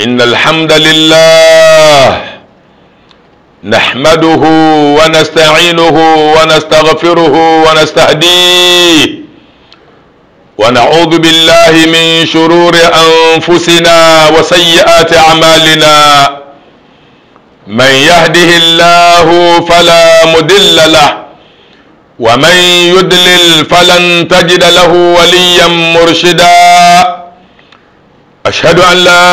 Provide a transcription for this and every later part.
إن الحمد لله نحمده ونستعينه ونستغفره ونستهديه ونعوذ بالله من شرور أنفسنا وسيئات أعمالنا من يهده الله فلا مدل له ومن يدلل فلن تجد له وليا مرشدا أشهد أن لا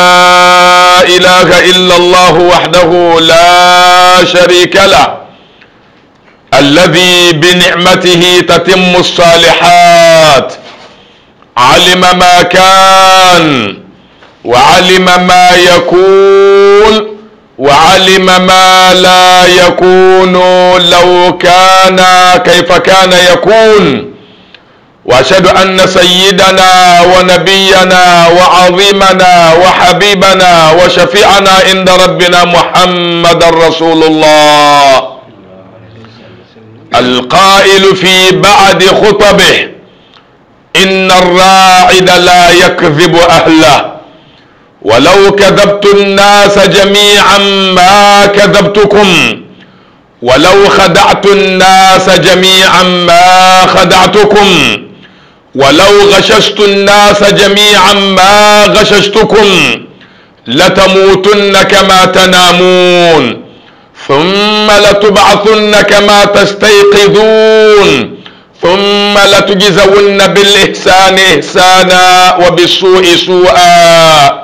إله إلا الله وحده لا شريك له الذي بنعمته تتم الصالحات علم ما كان وعلم ما يكون وعلم ما لا يكون لو كان كيف كان يكون. وأشهد أن سيدنا ونبينا وعظيمنا وحبيبنا وشفيعنا عند ربنا محمد رسول الله. القائل في بعد خطبه إن الراعد لا يكذب أهله. ولو كذبت الناس جميعا ما كذبتكم. ولو خدعت الناس جميعا ما خدعتكم. ولو غششت الناس جميعا ما غششتكم لتموتن كما تنامون ثم لتبعثن كما تستيقظون ثم لتجزون بالإحسان إحسانا وبالسوء سوءا.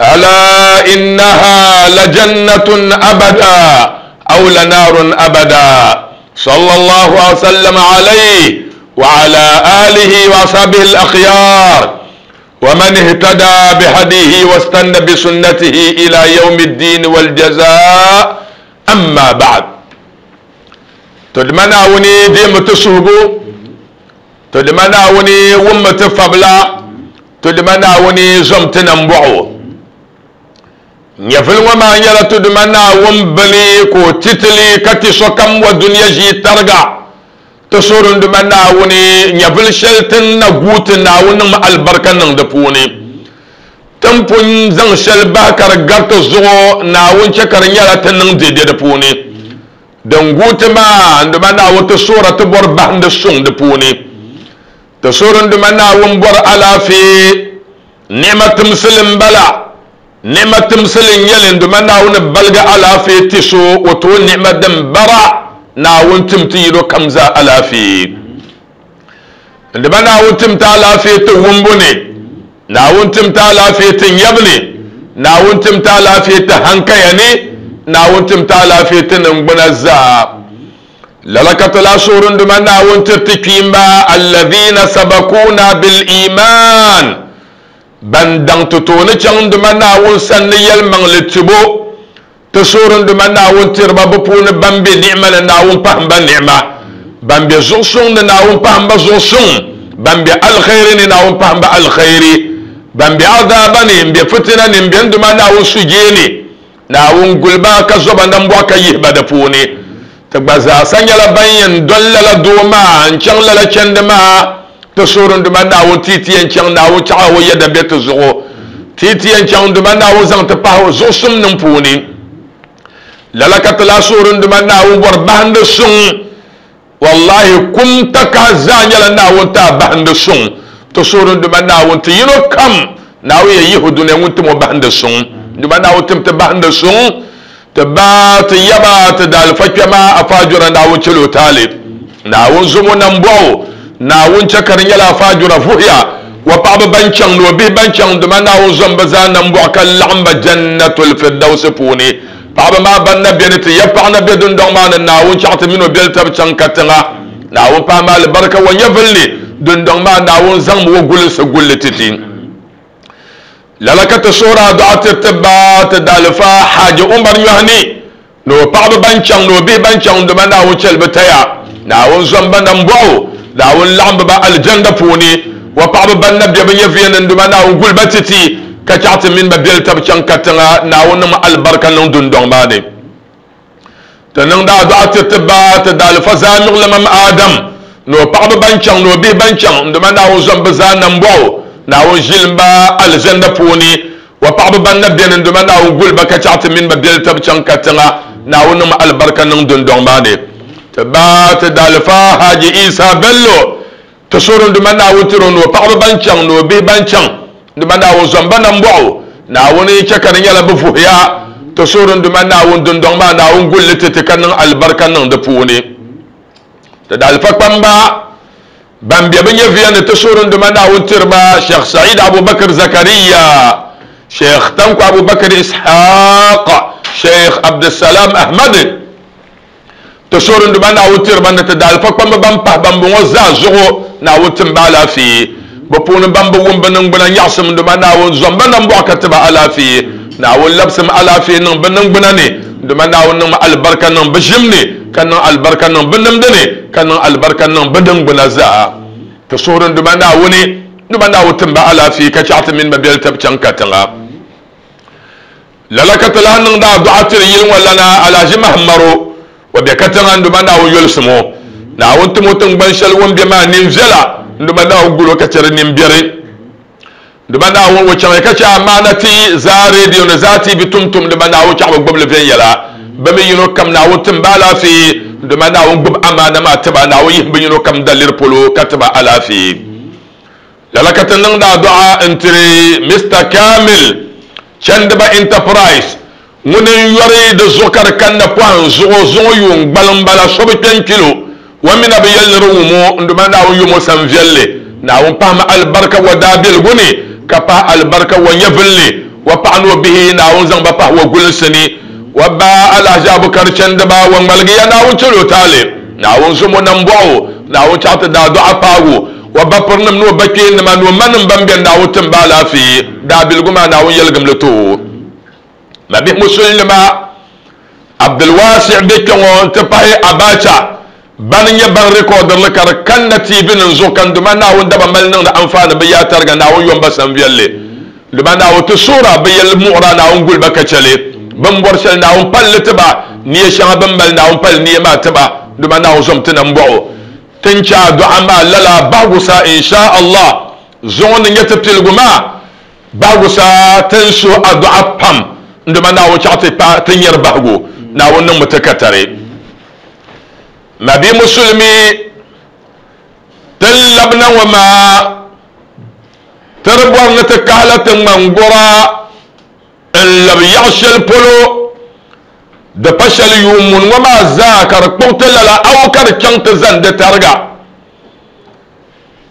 ألا إنها لجنة أبدا أو لنار أبدا. صلى الله وسلم عليه وعلى آله وأصحابه الأخيار. ومن اهتدى بهديه واستنى بسنته إلى يوم الدين والجزاء أما بعد. تدمنا وني دي متسوبو تدمنا وني ومت فبلا تدمنا وني زمتنا مبعو nyɛvili ŋɔ maa nyɛla ti duma naawun bili ka o titili ka ti so kam wa duniya ʒii tariga ta sorun duma na wuni nyabul shaltin na gutin na wuni ma albarkan nan da puni. Tampun zan shal bakar garta zuwa na wun cikar yara ta nan daidai da puni. Don guti ma duma na wuta sura ta bar ba da sun da puni. Ta sorun duma na wun bar alafi nimatum silin bala nimatum silin yalin duma na wuni balga alafi tiso wato nimatin bara. Naawun tim ti yino kam za alaafee duma naawun tim ta alaafee ti wumbu ni naawun tim ta alaafee ti nyɛbu ni naawun tim ta alaafee ti hankaya ni naawun tim ta alaafee ti ningbuna zaa lalakati la suurin duma naawun ti ti kpiimba alladhina sabakuna bil iman ban daŋ ti tooni chaŋ dima naawun sanni yɛlimaŋli tibo ti soorin dima naawun tiriba bi puuni ban be ni'ima ni naawun pahimba ni'ima ban be zuɣusuŋ ni naawun pahimba zuɣusuŋ ban be alkhairi ni naawun pahimba alkhairi ban be azaaba ni n be fitina ni n be dima naawun sujeeni naawun guliba ka zoba nambɔɣu ka yihiba di puuni ti gba zaasa nyɛla ban yɛn dɔn lala doo maa n chaŋ lala chɛndi maa ti sorin duma naawun titi yɛn chaŋ naawun chaɣa o yɛda be ti zuɣu titi yɛn chaŋ duma naawun zaŋ ti pahi o zuɣusim nim puuni lala ka ti la sorin duma naawun bɔri bahindi suŋ wallahi kum ta ka zaa nyɛla naawun ta bahindi suŋ ti sorin duma naawun ti yino kam naawun yɛ yihi duniya ŋun tim o bahindi suŋ duma naawun tim ti bahindi suŋ ti ba ti yaba ti daalifa kpɛma a faajura naawun chɛlo taali naawun zumu nan bɔɣu naawun chɛ ka di nyɛla faajura vuhiya wa paɣaba ban chaŋ ni o bihi ban chaŋ dima naawun zɔm bi zaa nan bɔɣu ka laɣim ba jannatul firdausi puuni paɣaba maa ban na bɛni ti ya paɣa na bɛ dundɔŋ maa ni naawun chaɣa ti mini o bɛli tabi chaŋ ka tiŋa naawun paɣa maa alibarika wa nyɛvili dundɔŋ maa naawun zaŋ mi o gulisi gulli titi lala ka ti soora dɔɣa ti ti ba ti daalifa haaji umar nyɔhini ni o paɣaba ban chaŋ ni o bihi ban chaŋ dima naawun chɛli bi taya naawun zɔm ba nan bɔɣu naawun laɣim ba aljanna puuni wa paɣaba ban na bɛ bi nyɛ viɛnin duma naawun guli ba titi o bihi ban chaŋ duma naawun zɔm bi zaa nan bɔɣu naawun ʒilim ba aljanna puuni wa paɣaba ban na biɛni duma naawuni guli ba ka chaɣa ti mini ba biɛli tabi chaŋ ka tiŋa naawuni niŋ alibarika niŋ dundɔŋ maa ni ti baa ti dalifa haji isa bello ti sori duma naawuni tiro ni o paɣaba ban chaŋ ni o bihi ban chaŋ duma naawuni zɔmba nan bɔɣu naawuni chɛ ka di nyɛla bi vuhiya ti sori duma naawuni dundɔŋ maa naawuni gulli ti ti ka niŋ alibarika niŋ di puuni ti dalifa kpamba ban bɛ bi nyɛ viya ni ti sori duma naawuni tiriba sheekh said abubakar zakariya sheekh tanko abubakar ishaq sheekh abdusalam ahmad ti sori duma naawuni tiriba ni ti dalifa kpamba ban pahi ban bɔŋɔ zaa zuɣu naawuni timba alaafee بفون بامبوم بنن بنن ياسم دوما ناو زوم بنن بوكا تبا الافي ناو لبسم الافي نن بنن بنني دوما ناو نن البركه نن بجمني كان البركه نن بنم دني كان البركه نن بدن بنزا. تصورن دوما ناو ني دوما ناو تمبا الافي كاتشات من مبيل تب شانكاتنا لا لك تلا نن دا دعات يل ولنا على جم حمرو وبكتنا دوما ناو يلسمو ناو تموتن بنشل ومبيما ننزلا. Viɛla duma naawuni gulo ka chɛri nin biɛri duma naawuni wo chaŋ ka chɛ amaana ti zaa rediyo ni zaa tiivi tumtum duma naawuni chaɣa bi gbubi li viɛnyɛla bi mi yino kam naawuni timba alaafee duma naawuni gbubi amaana maa tiba naawuni yihi bi yino kam daliri polo ka tiba alaafee lala ka ti niŋda dɔɣa n tiri mr kamil chɛndiba enterprise ŋuni n yɔri di zuɣu ka di kanna pɔhim zuɣu zuɣu yuun gbalim bala so bi kpɛn kilo wamina bi yalli yel rumu nduma da won yumo san velle na won pama albarka wa dabil guni ka pa albarka wa yevelle wa pa'nu bihi na won zan ba pa wa gulsini wa ba ala jabu karcen da ba wa malgi ya na won ciro tale na won sumo nan bawo na won ta da du'a pago wa ba purnum no bake na ma no manin bambe na wutin ba lafi dabil guma na won yel gamlato mabi musulma abdul wasi' bikan wa ta fahi abacha. Ban nyɛ ban rikɔdirili ka di kanna tv nim zuɣu kan duma naawuni daba mali niŋdi anfaani bi yaa tariga naawuni yɔmba san viɛlli duma naawuni ti suura bi yɛli muɣura naawuni guli ba ka chɛli bin bɔri shɛli naawuni palli tiba niya shɛŋa bin mali naawuni pali niya maa tiba duma naawuni zɔm ti nan bɔɣu tin cha duɣa maa lala bagusa insha allah zuɣu ni nyɛ ti piligu maa bagusa tin so a duɣa pam nduma naawuni chaɣa ti pa ti nyɛri bahigu naawuni niŋ نبي مسلمي تلبنا وما تربو نتكالة من قرى اللب يعش البلو دبش اليوم وما زاكر قوت للا أو كر كنت زند ترقى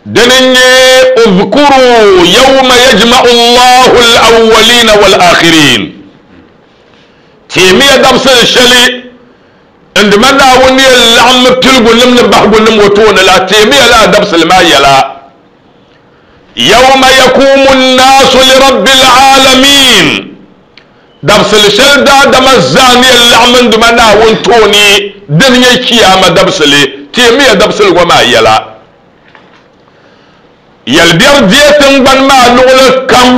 دنيني اذكروا يوم يجمع الله الأولين والآخرين. تيمية دبس الشليء عندما داوني اللعم بتلقوا لم نبحقوا لم وتون لا تيمية لا دبس المايا لا. يوم يقوم الناس لرب العالمين. دبس الشل دا دم الزاني اللعم عندما داون توني. دنيا كياما دبس لي تيمية دبس الوما يلا يلبير ديتن بان ما نغل كم؟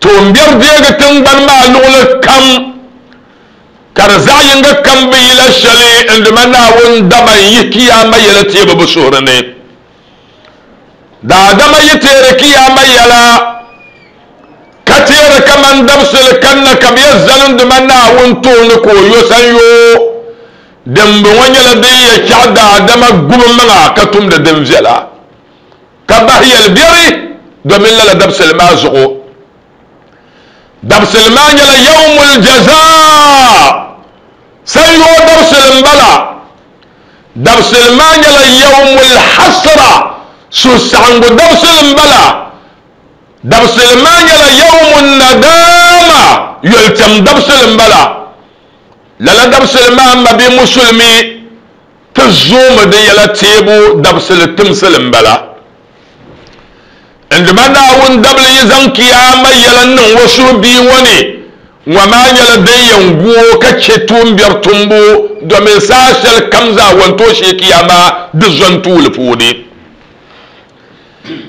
تنبير ديتن بان ما نغل كم؟ Ka di zaɣ yinga kam bi yila shɛli n dima naawuni daba n yi kiyaama yɛla teebu bi suhuri ni daadama yi teeri kiyaama yɛla ka teeri kaman dabsili kanna ka bi yɛ zalim dima naawuni tooni ka o yo san yoo dimbi ŋɔ nyɛla din yɛ chɛɣu daadama gubi maŋa ka tumdi din viɛla ka bahi yɛlbɛri domin lala dabsili maa zuɣu dabsili maa nyɛla yawmul jazaa سيغو درس المبلا درس المانيا يوم الحسرة. سوسانغو درس المبلا درس المانيا يوم الندامة. يلتم درس المبلا لالا درس المان مبي مسلمي. تزوم دي يلا تيبو درس التمس المبلا عندما داون دبل يزن قيامة يلا نوشو بيوني. Naawuni dabili yi zaŋ kiyaama yɛla niŋ wa suhubii ŋɔ ni ŋɔ maa nyɛla din yɛn guo ka chɛ tuumbiɛri tumbu domin saa shɛli kam zaa wantoo shee kiyaama di zɔn tuuli puuni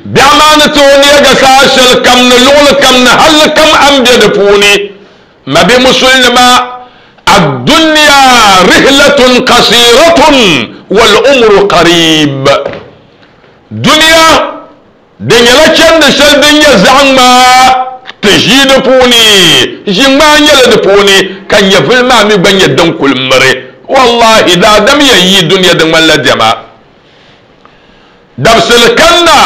biɛɣu maa ni tooi neega saa shɛli kam ni luɣuli kam ni halli kam an bɛ di puuni ma bi musulnima الدنيا رحلة قصيرة والعمر قريب دنيا chɛndi shɛli din nyɛ zaɣa ŋmaa ti ʒii di puuni ʒi ŋmaa nyɛla di puuni ka nyɛvuli maa mi gba nyɛ din kuli miri wallahi daadam yɛn yi duniya di ŋmanila diɛma dabsili kanna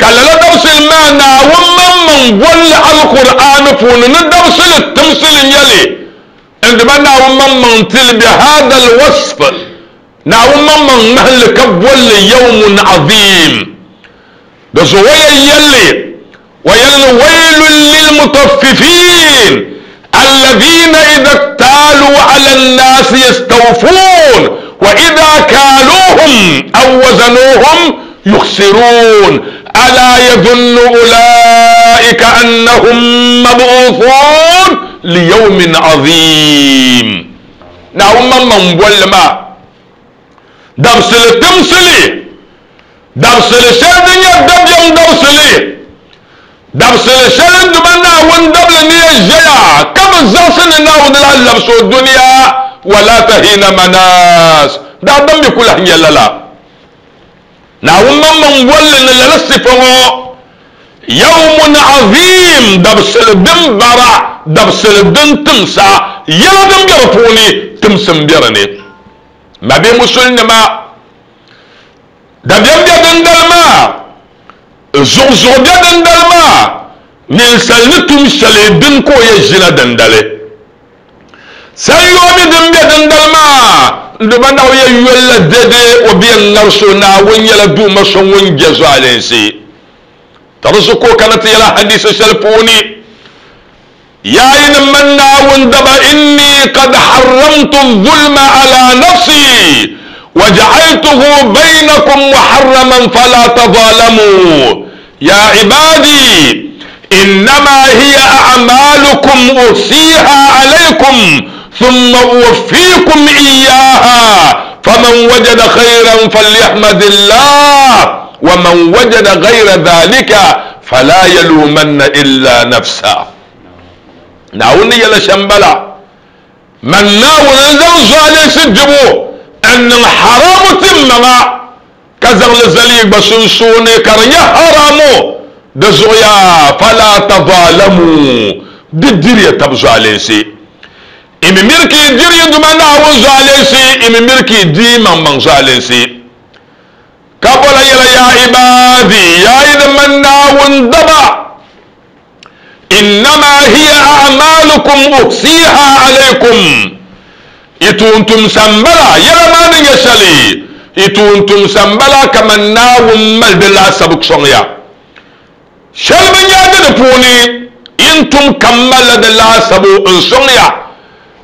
ka lala dabsili maa naawun maŋ maŋ bolli alqur'aani puuni ni dabsili timsili nyɛli ndima naawun maŋ maŋ tili bi hada alwasf naawun maŋ maŋ ŋmahili ka bolli yawmun azim di zuɣu ya yɛlli ويل ويل للمطففين الذين إذا اكتالوا على الناس يستوفون وإذا كالوهم أو وزنوهم يخسرون. ألا يظن أولئك أنهم مبعوثون ليوم عظيم. نعم من بولما دبسل تمسلي دبسل شردن يدب يوم دبسلي labisi o duniya wala tahina manas daadam bi ku lahi nyɛ lala naawuni maŋ maŋ bolli ni lala sifa ŋɔ yawmun azim dabsili din bara dabsili din timsa yɛla din bɛ di puuni timsim bɛ di ni ma bee musulin nima dabiɛm bɛ din dali maa ka o yɛ ʒina dindali salyoomi din bɛ dindali maa ndiba na o yɛ yɔlla dede o bɛ yɛn ŋari so naawuni nyɛla duuma so ŋun jɛ zuɣalensi tari so ko kana ti yɛla hadisi shɛli puuni yaayi ni man naawuni daba inni qad harramtu zulma ala nafsi وجعلته بينكم محرما فلا تظالموا يا عبادي إنما هي أعمالكم أوصيها عليكم ثم أوفيكم إياها. فمن وجد خيرا فليحمد الله ومن وجد غير ذلك فلا يلومن إلا نفسه. ناوني يلا شمبلا من ناون زوج عليه سجبوه anniŋ haramu timmaŋa ka zaŋli zali gba sunsuuni ka di nyɛ haramu di zuɣuya fala tazalamu di diriya tabi zuɣalensi imi mirki diri duma naawun zuɣalensi imi mirki di maŋmaŋ zuɣalensi ka bola yɛla ya ibadi yayi di man naawun nyɛ shɛli ituntum sambala kaman naawun maldi laasabu sɔŋya shɛli bi nyɛdi di puuni in tum kammala di laasabu n sɔŋya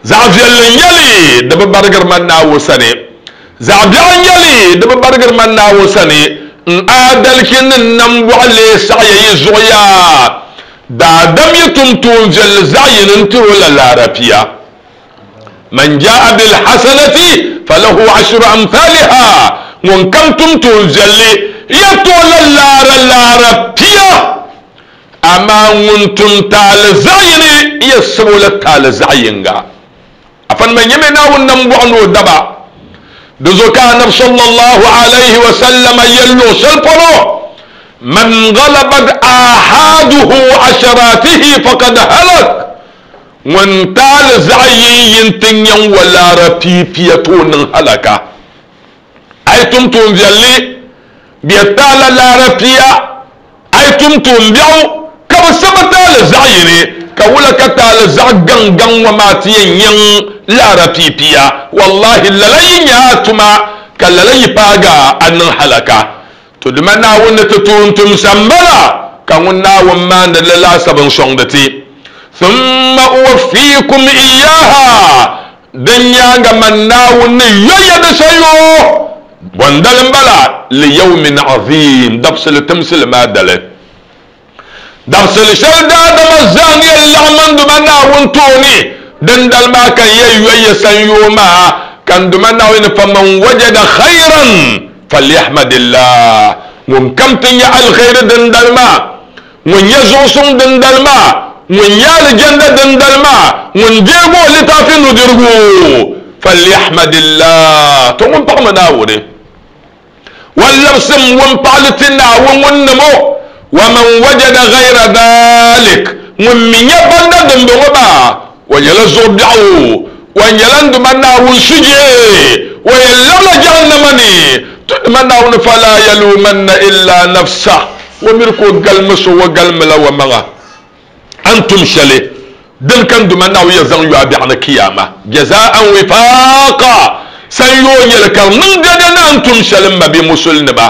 zaɣ viɛlli n yɛli di bi barigiri man naawu sani zaɣ biɛɣu n yɛli di bi barigiri man naawu sani n aadalki ni nam bɔɣali saɣaya yi zuɣuya daadam yi tum tuun viɛlli zaɣ yini n tiro la laarapiya من جاء بالحسنة فله عشر أمثالها. وانكمتم تنزلي يطول اللار اللار بيا أما وأنتم تال زعيني يسمو لتال زعينغا أفن من يمنا ونمبع دبا. دزوكا صلى الله عليه وسلم يلو سلطنو من غلبت آحاده عشراته فقد هلك. وانتال زعيين ينتن يوم ولا رفي في تون الحلقة اي توم توم زيالي بيتال لا رفيا اي توم توم بيو كما سبتال زعيني كولا كتال زعقن قن وما تيين ين لا رفي فيا والله اللي ياتما كاللي باقا ان الحلقة تدمنا ونتتون تمسنبلا كونا ومان للا سبن شوندتي ثم أوفيكم إياها. دنيا من ناون يويد سيو وندل بلا ليوم عظيم. دبسل تمسل ما دل دبسل شل دادم الزاني اللعمن دم ناون توني دندل ما كان يويد سيو ما. كان دم ناون فمن وجد خيرا فليحمد الله. ممكن تنيا الخير دندل ما. من يزوسون دندل ما. من يال جند دندل ما من جيبو لتافين ودرغو فليحمد الله. تو من بقم ناوري واللبس من بالتنا ومن مو ومن وجد غير ذلك. من من يبند دندل ما ويلا زودعو ويلا دمنا ونشجي ويلا جهنمني. تدمنا فلا يلومن إلا نفسه. ومركو قلمس وقلم لو مغه أنتم شلي. دل كان دمنا ويزن يعبعنا كيامة جزاء وفاقا. سيو يلكر من جدنا أنتم شلم بمسلم با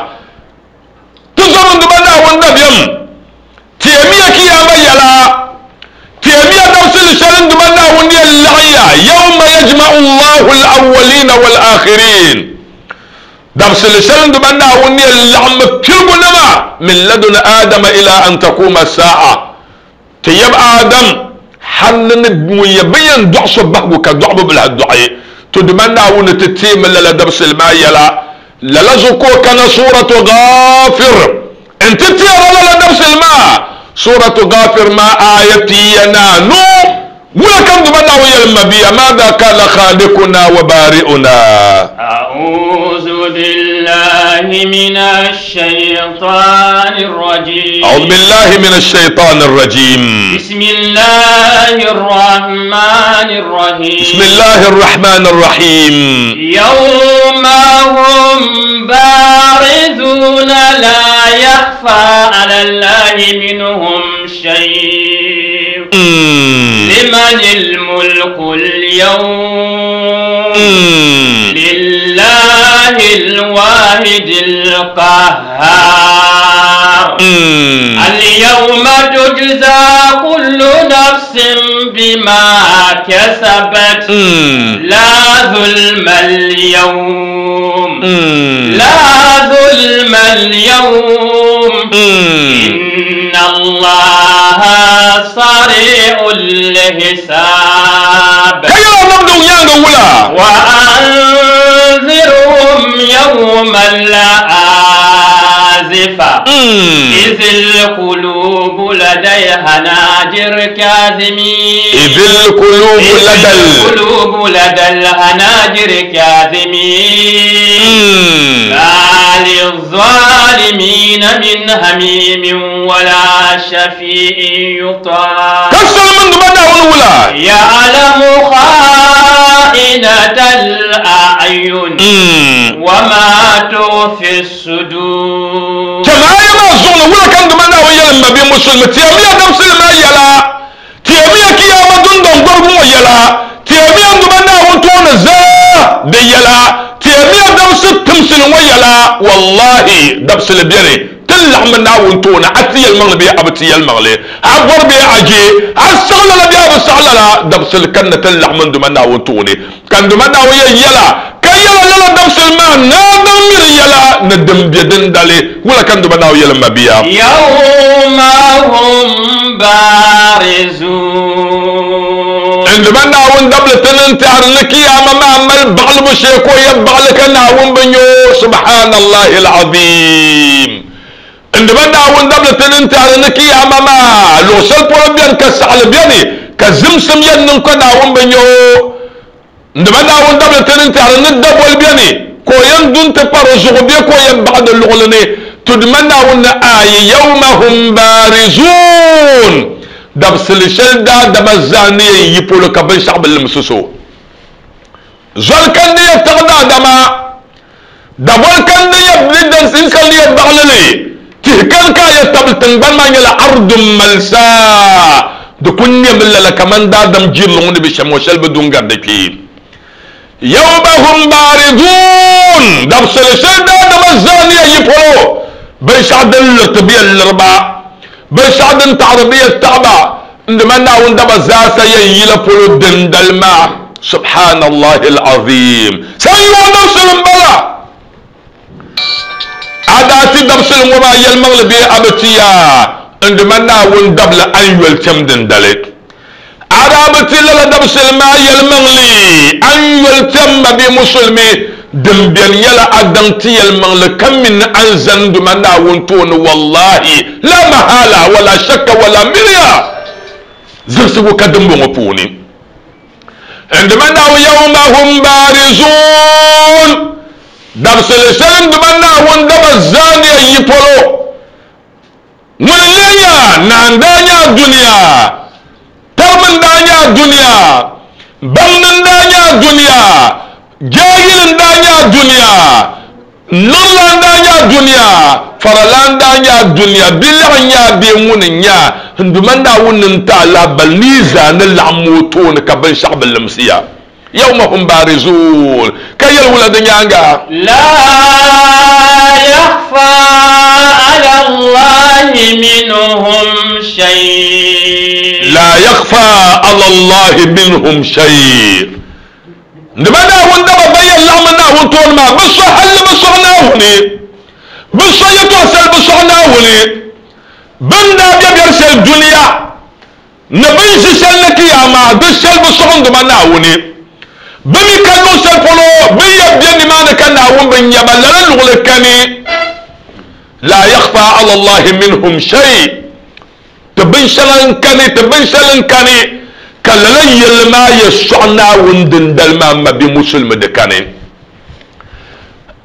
تزمن دمنا والنبيم تيمية كيامة يلا. تيمية نفسل شلم دمنا ونيا اللعية يوم يجمع الله الأولين والآخرين. درس لسلم دمنا ونيا اللعم تلقنا من لدن آدم إلى أن تقوم الساعة. تيب آدم حنن يبين دعس بحبو كدعب بالهدعي تدمنا ونتتيم للا درس الماء يلا. للا زكو كان سورة غافر. انت تيرا للا درس الماء. سورة غافر ما آيتي ينانو. ولكن دمنا ويا المبيا ماذا كان خالقنا وبارئنا أعوذ بالله من الشيطان الرجيم أعوذ بالله من الشيطان الرجيم بسم الله الرحمن الرحيم بسم الله الرحمن الرحيم يوم هم بارزون لا يخفى على الله منهم شيء مم. لمن الملك اليوم. لله الواحد القهار. اليوم تجزى كل نفس بما كسبت. لا ظلم اليوم. لا ظلم اليوم. إن الله سريع الحساب وأنذرهم يوم الآزفة. إذ القلوب لديها ناجر كاذمين إذ القلوب لدى ال- القلوب لدى الهناجر كاذمين مم. ما للظالمين من هميم ولا شفيع يطاع. كسر من دمنا ولا يعلم خائنة الأعين. وما تخفي الصدور. Tiyamiya dama na wun tooni zaa di yɛla tiyamiya damsi timsili ŋɔ yɛla wallahi dabsili bɛni tin laɣimi na wun tooni a ti yɛlimaŋli bee a bi ti yɛlimaŋli a bɔri bee a je a saɣala la bee a bi saɣala la dabsili kan na tin laɣimi dama na wun tooni kan dama na wun yɛ yɛla ka yɛla lala dabsili maa naa daŋ miri yɛla ni dimbiɛ din dali wula kan dama na wun yɛli ma biya يوم هم بارزون. عند من ناون دبل تننتهر لك يا ماما عمل بغل بشيكو يبغل لك ناون بنيو. سبحان الله العظيم. عند من ناون دبل تننتهر لك يا ماما. لو سلبو بيان كسعل بياني. كزمسم ينن ناون بنيو. تبارو زغبيا كو يبغل اللغلني تدمنا ون آي يوم هم بارزون dabsili shɛli daadama zaa ni yɛn yi polo ka binshaɣu bi limsi so zɔli kan ni yɛ taɣi daadama dabɔli kan ni yɛ ni dansin kan ni yɛ baɣalili tihi kan ka yɛ tabili tingbani maa nyɛla ardun malisa di ku nɛmi lala kaman daadam jiriliŋ ni bi shɛm ŋɔ shɛli bi dun garidi kpee yawma hum يومهم بارزون دب سلسل دا دب الزانية يبولو بيش عدن لتبيا الربا بيش عدن تعربية التعبا. عندما ناون دب الزاسة ييلفلو دند الماء سبحان الله العظيم. سيوا دب سلمبلا عداتي دب سلمبلا يلمغلبي أبتيا. عندما ناون دب لأيوال تمدن دلك عربت الله دبس الماء المغلي أن يلتم مسلمي. دم بين يلا أدنتي المغلي كم من أنزل دمنا ونتون والله. لا محالة ولا شك ولا مليا. زرسو كدم بمقوني عندما نعو يوم هم بارزون. دبس الإسلام دمنا وندب الزاني يطلو من لينيا ناندانيا الدنيا adamın danya duniya birnin danya duniya jayilin danya duniya nullan danya duniya faralan danya duniya bilan ya be munin ya hindu manda wunin ta la na lamoto ne kaban shabin lamsiya. يوم هم بارزون. كي الولد نيانغا لا يخفى على الله منهم شيء. لا يخفى على الله منهم شيء. نبدا هون دابا بيا لا منا هون تول ما. بصو حل بصو هنا هوني بصو يتوصل بصو هنا هوني بندا بيرسل الدنيا نبي سيسل نكيا ما بصو هنا هوني bi mi ka luɣu shɛli polo bin yɛ bɛ nimaani ka naawuni bin nyɛba lala luɣuli kani la yakhfa ala allahi minhum shay ti bin shɛli n kani ti bin shɛli n kani ka lala yɛli maa yɛ soɣ naawuni dindali maa ma bi musulmi di kani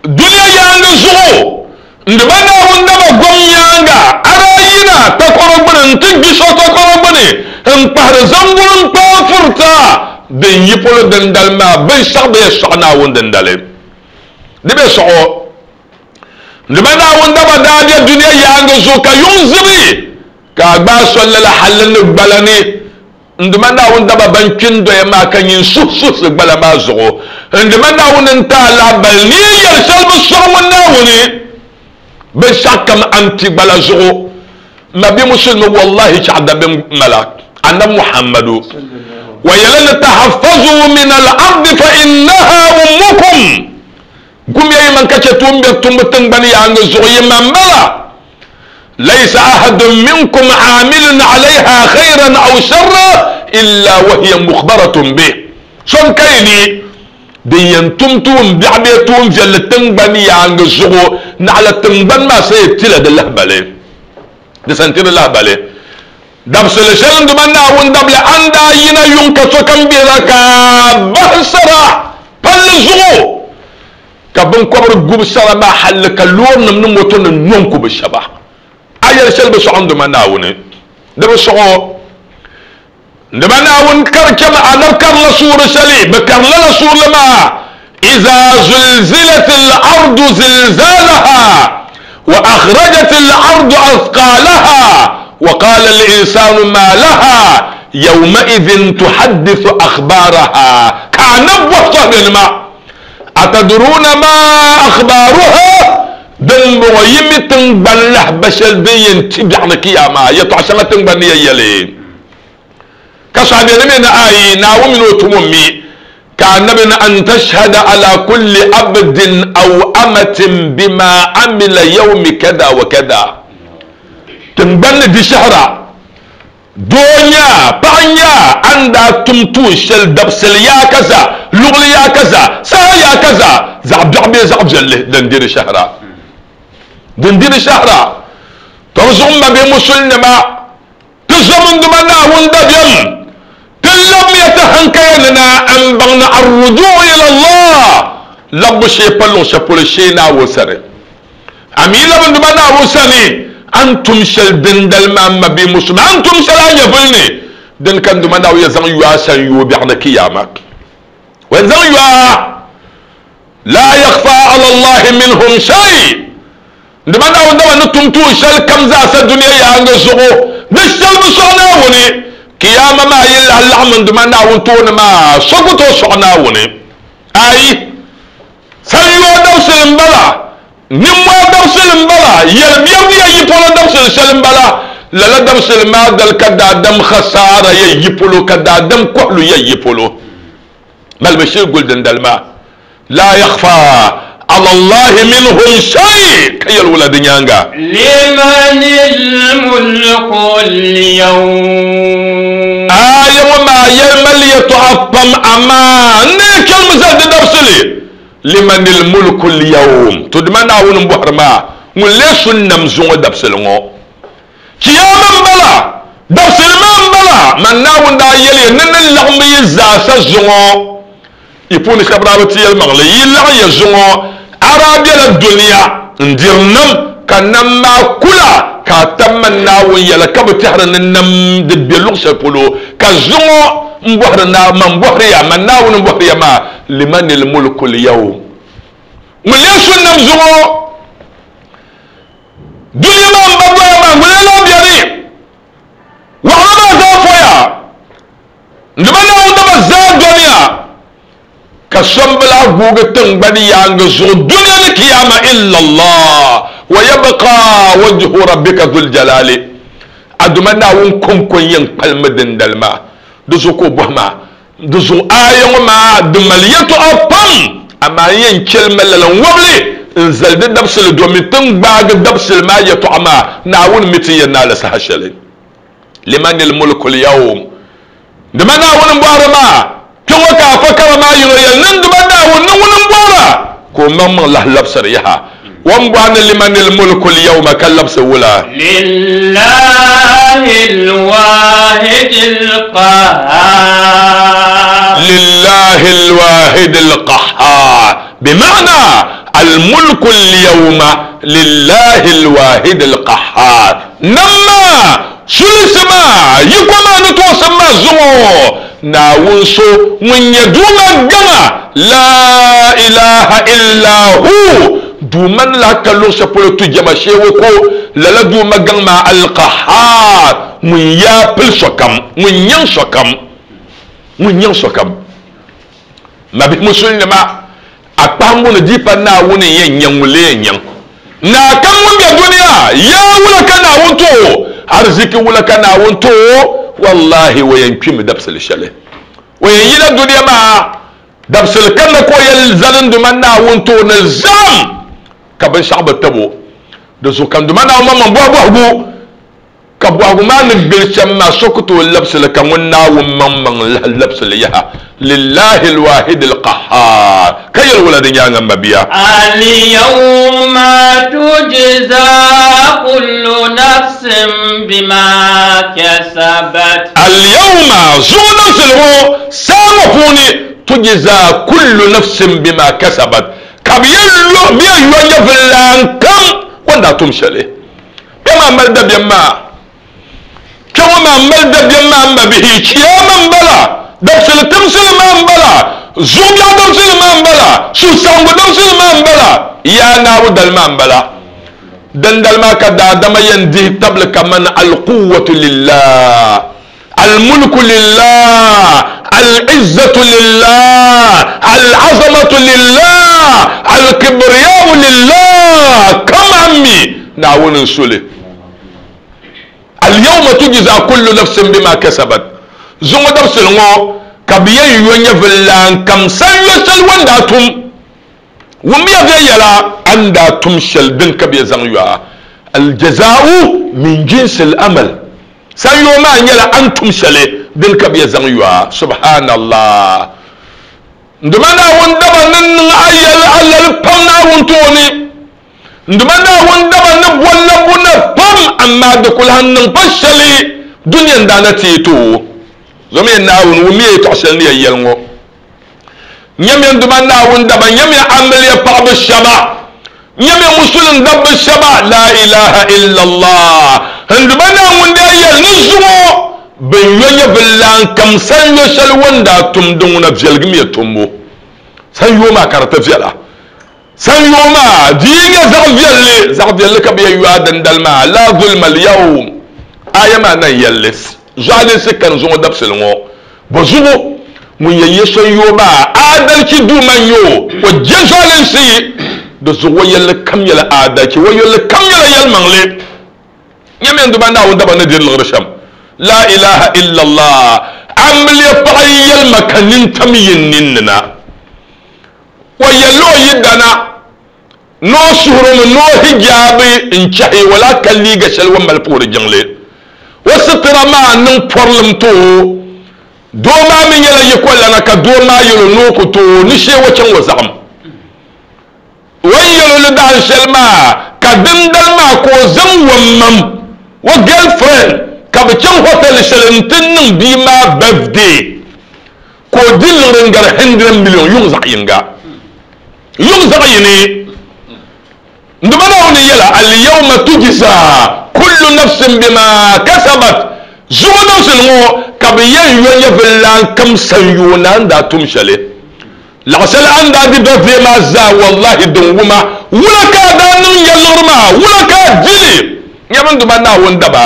duniya yaangi zuɣu ndiba naawuni daba gom nyaanga ara yina takoro gbuni n ti giso takoro gbuni n kpahari zambuli n kpaa furta din yi polo dindali maa binshaɣu bi yɛ soɣ naawuni dindali di bɛ soɣo ndiba naawuni daba daa bɛ duniya yaangi zuɣu ka yuŋ zibi ka a gbaa solli la halli ni gbala ni ndima naawuni daba ban kpin doya maa ka nyin suhi suhisi gbala maa zuɣu ndima naawuni n taa labali ni yɛli shɛli bi soɣi ŋun naawuni binshaɣu kam an ti gbala zuɣu ma bi musulmi wallahi chaɣda bin mala annabi muhammadu ويلن تحفظوا من الأرض فإنها أمكم. كم يا من كتشتوم بتوم بني عند زوي من بلا ليس أحد منكم عامل عليها خيرا أو شرا إلا وهي مخبرة به. شن كيني؟ دي ينتم توم بعبي توم جل بني عند زوي نعلى تنبن ما سيتلى دلهبلي دي سنتين دلهبلي dab sele selen du manna won dable anda yina yun ka so kan bi raka bahsara pal zugo ka bin kwabar gub sara ma halaka lor nam num woto nan non ku bi shaba ayar sel bi so andu manna woni da bi so ndima naawun kar kama anab kar la suura shali bi kar la suur lama إذا زلزلت الأرض زلزالها وأخرجت الأرض أثقالها وقال الإنسان ما لها يومئذ تحدث أخبارها كان وقت الماء أتدرون ما أخبارها؟ دن بغيم تنبله بشل بين تبعني كياما يتعشنا تنبني يلين كصحابي نبينا آي ناوم نوتمومي كان نبينا أن تشهد على كل عبد أو أمة بما عمل يوم كذا وكذا. تنبني دي شهرة. دنيا بانيا عند تمتو شل دبسل يا كذا لغل يا كذا سا يا كذا. زعب زعب زعب جله دندير شهرة. دندير شهرة. ترزم بمسلمة تزمن دمنا وندبيم تلم يتهنكيننا. أن بغنا الرجوع إلى الله. لب شيء بلو شبول شيء ناو سري أمي لبن دمنا وسني أنتم شل دندل ما ما بي مسلم أنتم شل أن يفلني دن كان دمنا ويزن يواسا يوبيعنا كيامك ويزن يوا لا يخفى على الله منهم شيء. دمنا ودما نتمتو شل كم زاس الدنيا يا أنجزغو بالشل بصعنا وني. kiyama maa yi lahi laɣim duma naawuni tooni maa sogu to soɣ naawuni ayi salyuwa dabsili n bala nimmɔhi dabsili n bala yɛlbɛrbi ya yi polo dabsili shɛli n bala lala dabsili maa dali ka daadam khasaara ya yi polo ka daadam kɔhlu ya yi polo balibi shiri guli dindali maa la yakhfa على الله منهم شيء كي الولد يانغا لمن الملك اليوم آية وما يمل يتعطم أمان نيكل مزاد درسلي لمن الملك اليوم. تدمنا اون بحرما ولسن نمزون دبسلون قياما بلا. دبسل ما بلا. من ناون دا يلي نن اللغم يزا سزون يفون خبرا بتي المغلي. يلغ يزون عربي الدنيا ندير نم كنما كلا. كتم ناون يلا. كبتحر نم دبلوغ سفلو كزون مبحرنا. من بحريا. من ناون بحريا ما. لمن الملك اليوم؟ مليان شو نمزمو دنيا ما مبابا يا ما مليان لام يري وعما زافويا نبنا عندما زاد دنيا كسم بلا غوغ تنبني يانغ زو دنيا لكياما إلا الله. ويبقى وجه ربك ذو الجلال. أدمنا ونكم كن ينقل مدن دلما. دوزوكو بهما. Di zuɣu aaya ŋɔ maa di mali yɛltɔɣa pam amaa yɛn chɛlimi lala n wɔbili n tin gbaagi dabsili maa yɛltɔɣa maa naawun mi ti yɛn naali saha liman ilmulku lyawm dima naawun n bɔhiri maa kpɛŋɔ ka a fa kaba maa yino yɛli nin dima naawun ni ŋuni n bɔhira ko maŋ maŋ lahi labsiri yaha liman ilmulku lyawma ka labsi wula لله الواحد القهار. لله الواحد القهار. بمعنى الملك اليوم لله الواحد القهار. نما سلسما يكما نتوسما زمو. ناونسو من يدوما جما. لا إله إلا هو. دومن لا كلو سبولو تجمع شيوكو للا دوما جما القهار من يابل سكم من ين dipa naawuni yɛn nyɛŋ ŋun lee nyɛŋ naa kam ŋun bɛ duniya yaa wula ka naawun too arziki wula ka naawun too wallahi wa yɛn kpimi dabsili shɛli wa yɛn yila duniya maa dabsili kan na ko yɛn zalin duma naawun too ni zam كبن شعب التبو. دسو كان دمانا وما من بوا بوا بوا كبوا بوا ما نقبل شما سكتو اللبس لكمنا وما من اللبس ليها. لله الواحد القهار. كي الولد يانا مبيا. اليوم تجزى كل نفس بما كسبت. اليوم زو نفس الهو سامحوني. تجزى كل نفس بما كسبت. Ka bi yɛn lo bi yɛn yɔ nyɛvilaan kam wanda tum shɛli kpɛ maa mali dabiɛm maa kpɛŋɔ maa mali dabiɛm maa n ba bihi chiyaama n bala dabsili timsili maa n bala zuɣubiɛɣu dabsili maa n bala susaŋgu dabsili maa n bala yaa naabu dali maa n bala dindali maa ka daadama yɛn dihi tabili kaman alquwatu lillah الملك لله العزة لله العظمة لله الكبرياء لله. كم عمي؟ نعون سولي اليوم تجزى كل نفس بما كسبت. زوم درس المو كبيا يونيا فلان كم سيسل ونداتم وميا في يلا. عنداتم شلدن كبيا زنيوا الجزاء من جنس san yo maa nyɛla an tum shɛli din ka bɛ zaŋ nduma naawun daba ni niŋ ayɛli alɛli pam naawun tooni nduma naawun daba ni bɔlli buna pam amma di ku lahi niŋ pa shɛli duniya n daana tee too zom yɛn naawun wumi tɔɣu shɛli ni yɛ yɛli ŋɔ nyɛm yɛn nduma naawun daba nyɛm yɛn amiliya paɣaba shɛba nyɛm yɛn musulin dabba shɛba la ilaha illallah nduma naawun da yɛli ni zuŋɔ bin yɔ nyɛ bin laan kam san yɔ shɛli wanda tum din ŋuna viɛligim yɛ tumbo san yɔ maa ka di ti viɛla san yɔ maa di yi nyɛ zaɣ viɛlli zaɣ viɛlli ka bi yɛ yɔa dindali maa la zulma alyawm aya maa nan yɛlli zuɣalinsi kan zuŋɔ dabsili ŋɔ bo zuɣu ŋun yɛ yɛ san yɔ maa adalci duu man yɔ o jɛ zuɣalinsi di zuɣu wa yɛlli kam yɛli adalci wa yɛlli kam yɛli yɛlimaŋli nyɛ min duma naawun daba ni diri liɣiri shɛm wala ka liiga shɛli wa mali puuri jiŋli wa sitira maa niŋ pɔrlim too doo maa mi nyɛla yikolana ka doo maa yɛlo noo ku too ni shee wa chaŋ wa zaɣam wan yɛlo li dahan shɛli maa ka dindali maa ka o zaŋ wammam wa girlfriend wuni yɛla alyawma tujza kullu nafsin bima kasabat zuɣu nafsin ŋɔ ka bi yɛn yɔ nyɛ bi lan kam san yuuna n daa tum shɛli laɣasali an daa di bɛ vee maa zaa wallahi din wuma wula ka a daa niŋ yɛliɣiri maa wula ka a dili nyɛmi duma naawuni daba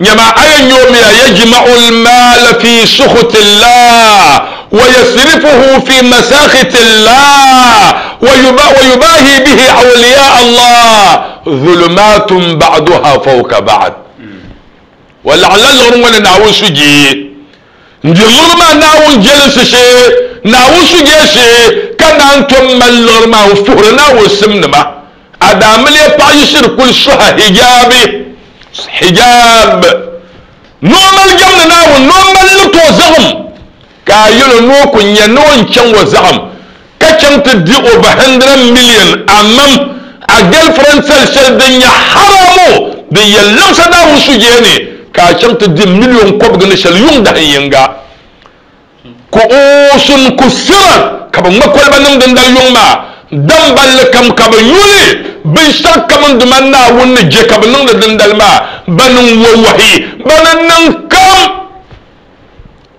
a yɛn yoomiya yajma'u lmaala fi sukhti llah ويصرفه في مساخط الله ويبا ويباهي به أولياء الله ظلمات بعضها فوق بعض ولعل الغرون ناون سجي نجمر ما ناون جلس شيء ناون سجي شيء كان أنتم من الغرما وفهرنا وسمنا أدام لي بايشر كل شها hijab. Normal jamna nawon normal luto zaham. Ka yulo no kunya no can wa zaham. Ka can ta di over 100 million amam. A girlfriend sel sel da ya haramo da ya lausa da su je ne ka can ta di million kob gani shal yung da hanyanga ko usun kusiran ka ban makwalba nan dandal yung ma dambal kam kam yuli bin shak kam duman na wun je kam nung da dandal ma banun wawahi banan nan kam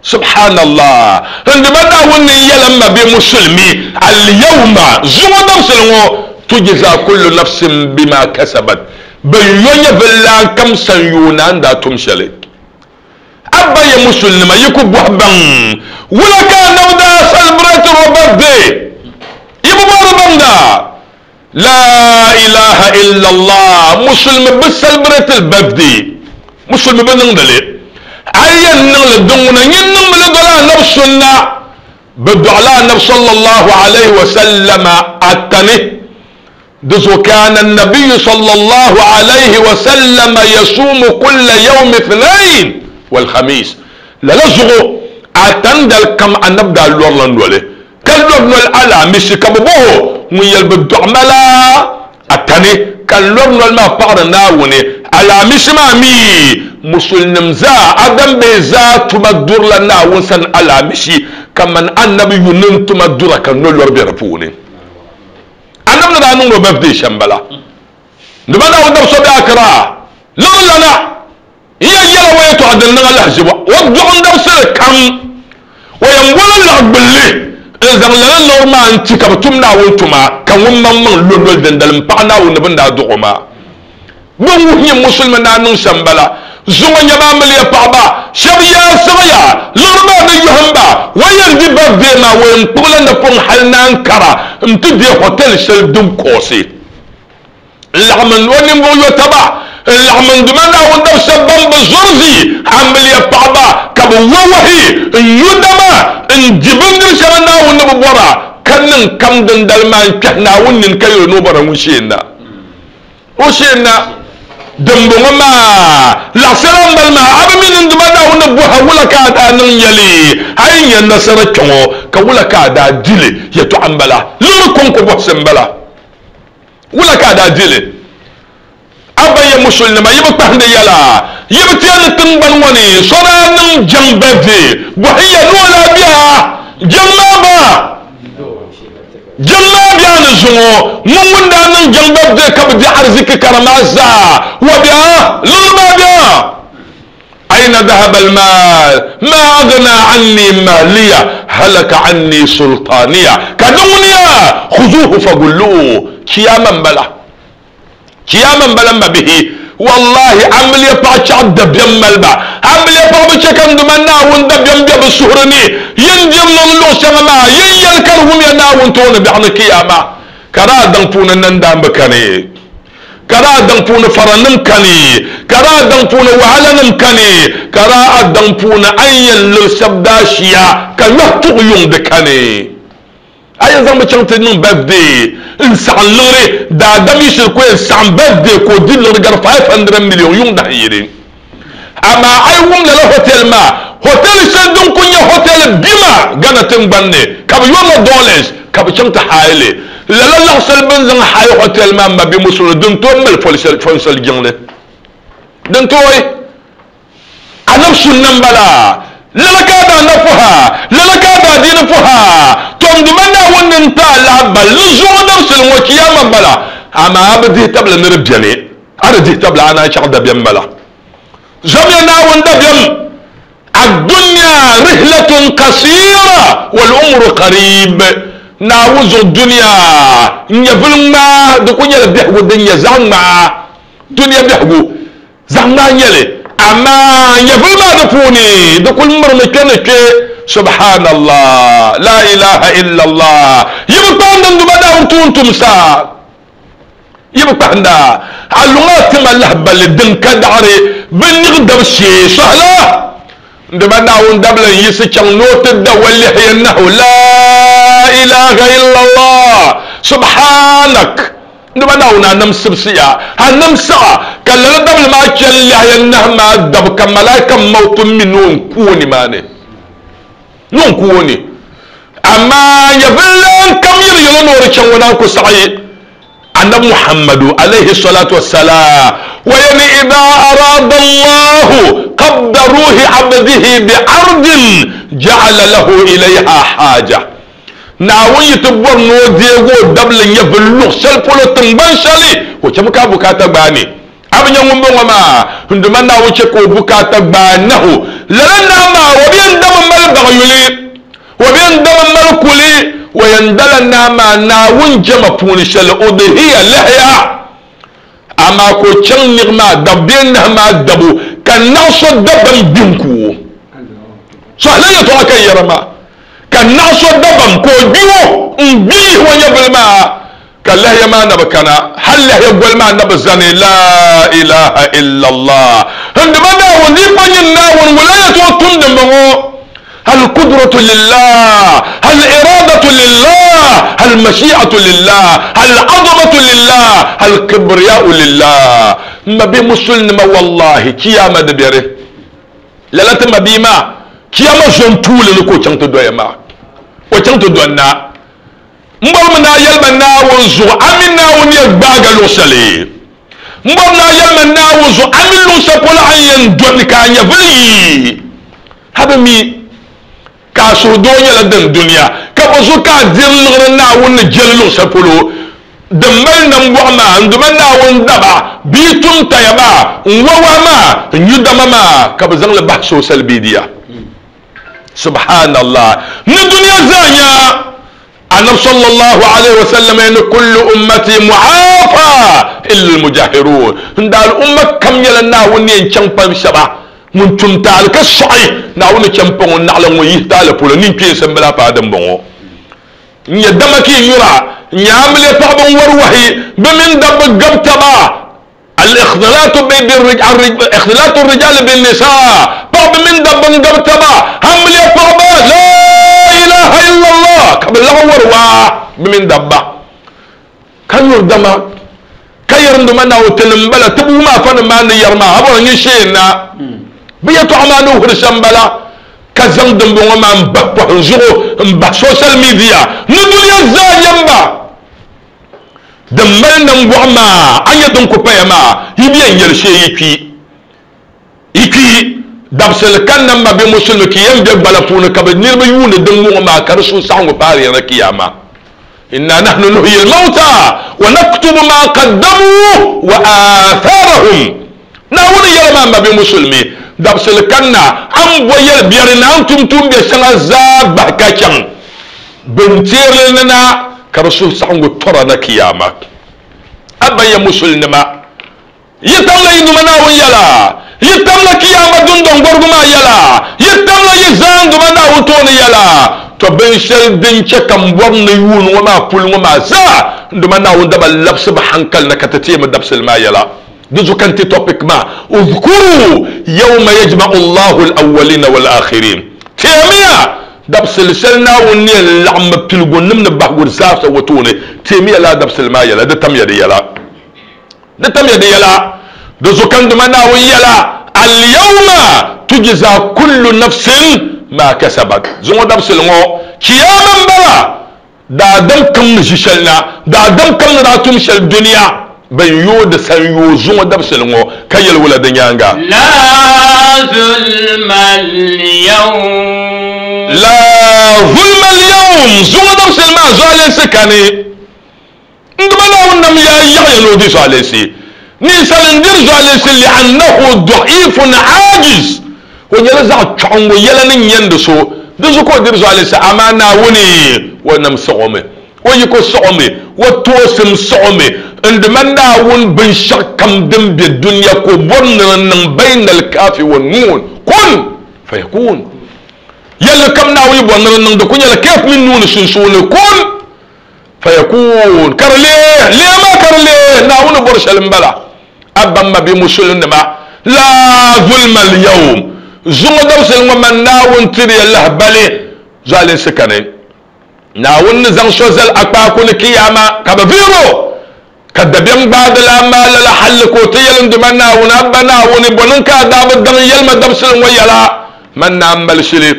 سبحان الله. هند بدا ون يلم بمسلمي اليوم زوم نفسلو تجزا كل نفس بما كسبت. بل ينف الله كم سيونا دا تمشلك. أبا يا مسلم يكب وحبا. ولك نودا سلبرت ربك دي banda la ilaha illa allah musulmi bi celebrate al birthday musulmi bi nang dale ayan niŋ li diŋuna yin niŋ mi li dɔla anabi sunna bi dɔɣila anabi sallallahu alayhi wa sallama atani dizu kana nabiyu sallallahu alayhi wa sallama yasumu كلوب نول على مشي كابوبو مو يلب دوملا أتاني كلوب نول ما فار ناوني. على مشي مامي. مسلم زا أدم بيزا توما دور لا ناون سن على مشي. كمان النبي يونن توما دورا كنول ربي رفوني. أنا من دا نونو بفدي شمبلا نبدا ودب صبي اكرا لو لا لا. هي يلا ويتو عدلنا لا جبا ودو عندو سر كم ويمولا لا بالليل. Billi in zang lana lor ma anti ka tum na wun tuma kan wun man man lon lol den dalim pa na wun banda du'uma bon wuhi musulman na nun shambala zuŋo nyɛma miliya paɣaba shɛba yaasiɣi ya lɔri maa ni yɔhim ba wayan di birthday maa wayan kpuɣila ni pɔŋ hali naan kara n ti deei hotel shɛli din kɔɔsi n laɣim o ninvuɣu yɔ taba n laɣim n duma naawuni dab shɛba ban bi zɔrzi a miliya paɣaba abu wawahi in yi dama in jibingir sharan na wani bubora kannin kamdin dalma na wunnin kayo no bara wushenna wushenna dambunga ma la selam dalma abu abmin nduma da wani buha wula ka da nan yali hayin yan nasara kyongo ka wula ka da dile ya to ambala lur kon ko botsen bala wula ka da dile abaye musulma yibo kpahde yala يبتين تنبنوني صران جنبتي. وهي نولا بها جنبا جنبا يعني سمو من دان جنبتي كبدي عرزك كرماسا وبيا لغما بيا أين ذهب المال؟ ما أغنى عني مالية هلك عني سلطانية. كدنيا خذوه فقلوه. كياما بلا. كياما بلا ما به. والله عمل يبقى عبد بيم ملبا عمل يبقى بشكل دمنا وند بيم بيم السهرني ينجم نلو سما ين يلكرهم يناون تون بيعن كياما كرا دنفون نندام بكني. puna faranim kani kara dan puna wahalanim kani kara dan puna anyan lir sabda shiya ka yahtu yung de kani ayan zan mu chanta nin birthday in sa'an lore da dam yishir ko in sa'an birthday ko din lor gar 500 million yung da yiri amma ai wum la hotel ma hotel shan dun kunya hotel bima gana tin banne ka bi yoma dollars ka bi chanta haile lala laɣasali bin zaŋ hayi hotel maa ma bi musulmi din to mali fonsal jiŋli din tooi anab sunna n bala lala kaa daa na fuha lala kaa daa dini fuha tom duma naawuni n ta lahabal ni zuɣu nabsili ŋɔ kiyama bala amma a bi dihi tabili ni di biɛni ada di tabla ana chak da biam mala zam ya na won da biam الدنيا رحلة قصيرة والعمر قريب ناوز الدنيا نيفل ما دكون يلا بيحبو الدنيا زعم ما دنيا بيحبو زعم ما يلي أما يفل ما دفوني دكون مر مكانك. سبحان الله لا إله إلا الله. يبقى عندنا دبنا وتون تمسا. يبقى عندنا علومات ما الله بل الدن كدعري بنغدر شيء سهله ndima naawun dabla yisi chang nooti da walli hiyannahu la ilaha illallah subhanak ndima naawun a nam sibsiya a nam sa'a ka lala dabla maa chɛn lihiyannahu maa dab ka malaika mawtu mi noon kuoni maane noon kuoni amma ya villan kam yiri yɛlo noori chɛŋ wana ku saɣi annabi muhammadu alayhi salatu wassalam ويعني إذا أراد الله قبض روح عبده بعرض جعل له إليها حاجة ناوي يتبور نو ديغو دبل يفلو سل بولو تنبان شالي. وكم كا بكاتا باني. أبن يوم بوما عندما ناوي شكو بكاتا بانه. لنا ما وبين دم مال بغيولي. وبين دم مال كولي. ويندلنا ما ناوي جمع فوني شل أضحية لحيا amma ko can nigma dabbe na ma dabu kan na so daban binku so ala ya to aka yarma kan na so daban ko biwo in bi wanya bulma kallah ya ma na bakana halla ya bulma na bazane la ilaha illa allah handa ma da wani fanyin na wani wilaya to tun da mago القدرة لله الإرادة لله المشيئة لله العظمة لله الكبرياء لله ما بي مسلم والله كياما دبيره للا ما بيما كياما وچنت دونا مبال منا يلما ناوزو أمين ناون يغباغ لوسلي مبال منا يلما ناوزو أمين لوسا قول عن يندون كان يفلي هذا مي mali nam bɔɣu maa n duma naawuni daba bia tum taya maa n wawa maa n yudama maa ka bi zaŋli bahi social media سبحان الله من الدنيا زانيا أنا صلى الله عليه وسلم أن كل أمتي معافى إلا المجاهرون. هندا الأمة كم يلنا وني إن كان بمشبا من تمتال كالصعي ناوني كم بمون نعلم ويهدى لفلو نين كي يسمبلا فادم بمو إن يدمك يرى. إن يعمل يطعب وروحي. بمن دب قبتبا الإخذلات بين الرجال الإخذلات الرجال بالنساء. بعض من دب قبتبا تبا هم لي بعض لا اله الا الله قبل لغور وا بمن دبا كان يردما كان يرندما ناو تلمبلا تبو ما فن ما نيرما ابو نيشينا social media ni duniya zaa yɛmba din mali nimbɔɣu maa a nyɛ din ku paya maa yi biya n yɛli shee yi kpi yi kpi dabsili kan nan ma be musulmi ki yɛn be gbala puuni ka bi niriba yuuni din wuŋɔ maa ka di su saɣingu paari yɛna kiyama إنا نحن نحيي الموتى ونكتب ما قدموا وآثارهم ناونا يلما ما بمسلمي dabsili kanna an bo yɛl biɛri na an tum tum be shɛŋa zaa bahi ka chaŋ bin teerili ni na ka bi suhu saɣingu tɔra na kiyama a ban ya musulnima yi tamla yi numa naawun yɛla yi tamla kiyama dundɔn gbɔrigu maa yɛla yi tamla yi zaanduma naawun tooni yɛla to bin shɛli din chɛ ka n bɔri ni yuuni ŋɔ maa puli ŋɔ maa zaa nduma naawun daba labisi bi hankali na ka ti teemi dabsili maa yɛla دزو كنت توبيك ما اذكروا يوم يجمع الله الاولين والاخرين تيمية دب سلسلنا وني اللعم بتلقون نمن بحور ساسة وتوني تيمية لا دب سلما يلا ده تم يدي يلا ده تم يدي يلا دزو كنت منا ويلا اليوم تجزى كل نفس ما كسبت. زو دب سلمو كياما بلا. دا دم كم نششلنا دا دم كم نراتم شل الدنيا. ban yo da san yo zuwa dabsil ngo kayel wala da nyanga لا ظلم اليوم. la zulma al yawm zuwa dabsil ma zalin sakane nduma na wannan ya ya ya no di zalin si ninsal n diri zoalensi liannahu daifun ajiz o nyɛla zaɣ chɔɣingu yɛla ni yɛndi so di zuɣu ka o diri zoalensi amaa naawuni o nam siɣimi o yi ko siɣimi o toosim siɣimi n dima naawuni binshɛɣu kam din be duniya ko bɔri ni niŋ bayna alkafi wa nuun kun fayakun yɛlli kam naawuni bɔri ni niŋ di ku nyɛla kaf min nuuni sunsuuni kun fayakun kari lee lee maa kari lee naawuni bɔri shɛli n bala abban ma bi musulin nima la zulma al-yawm zuŋo dabsil ŋɔ man naawun tiri ya lahbali zalin sikani naawun ni zaŋ so zal akpaaku ni kiyama ka bi viro ka dabiɛm gbaadi la maala la halli ko ti yɛlim di man naawun abba naawuni bɔnin ka daabi daŋ yɛlima dabsil ŋɔ yɛla man naa mali shili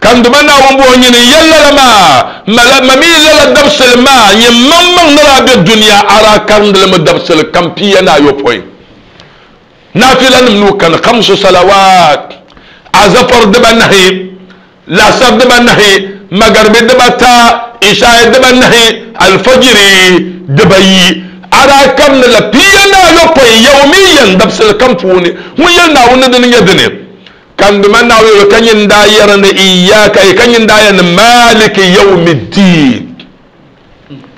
kan duma naawun bo nyini yɛlla la maa mala mami lala dabsil maa nyi mammaŋ ni la be duniya ara karindili mi dabsil kam piya na نافلا ملوكا خمس صلوات. عزفر دبا نهي لا سب دبا نهي مغرب دبا تا إشاء دبا نهي الفجر دبا يي على كم لبينا لقي يوميا دبس الكمفوني ويلنا وندن يدني. كان دمنا وكان يندائر إياك كان يندائر مالك يوم الدين.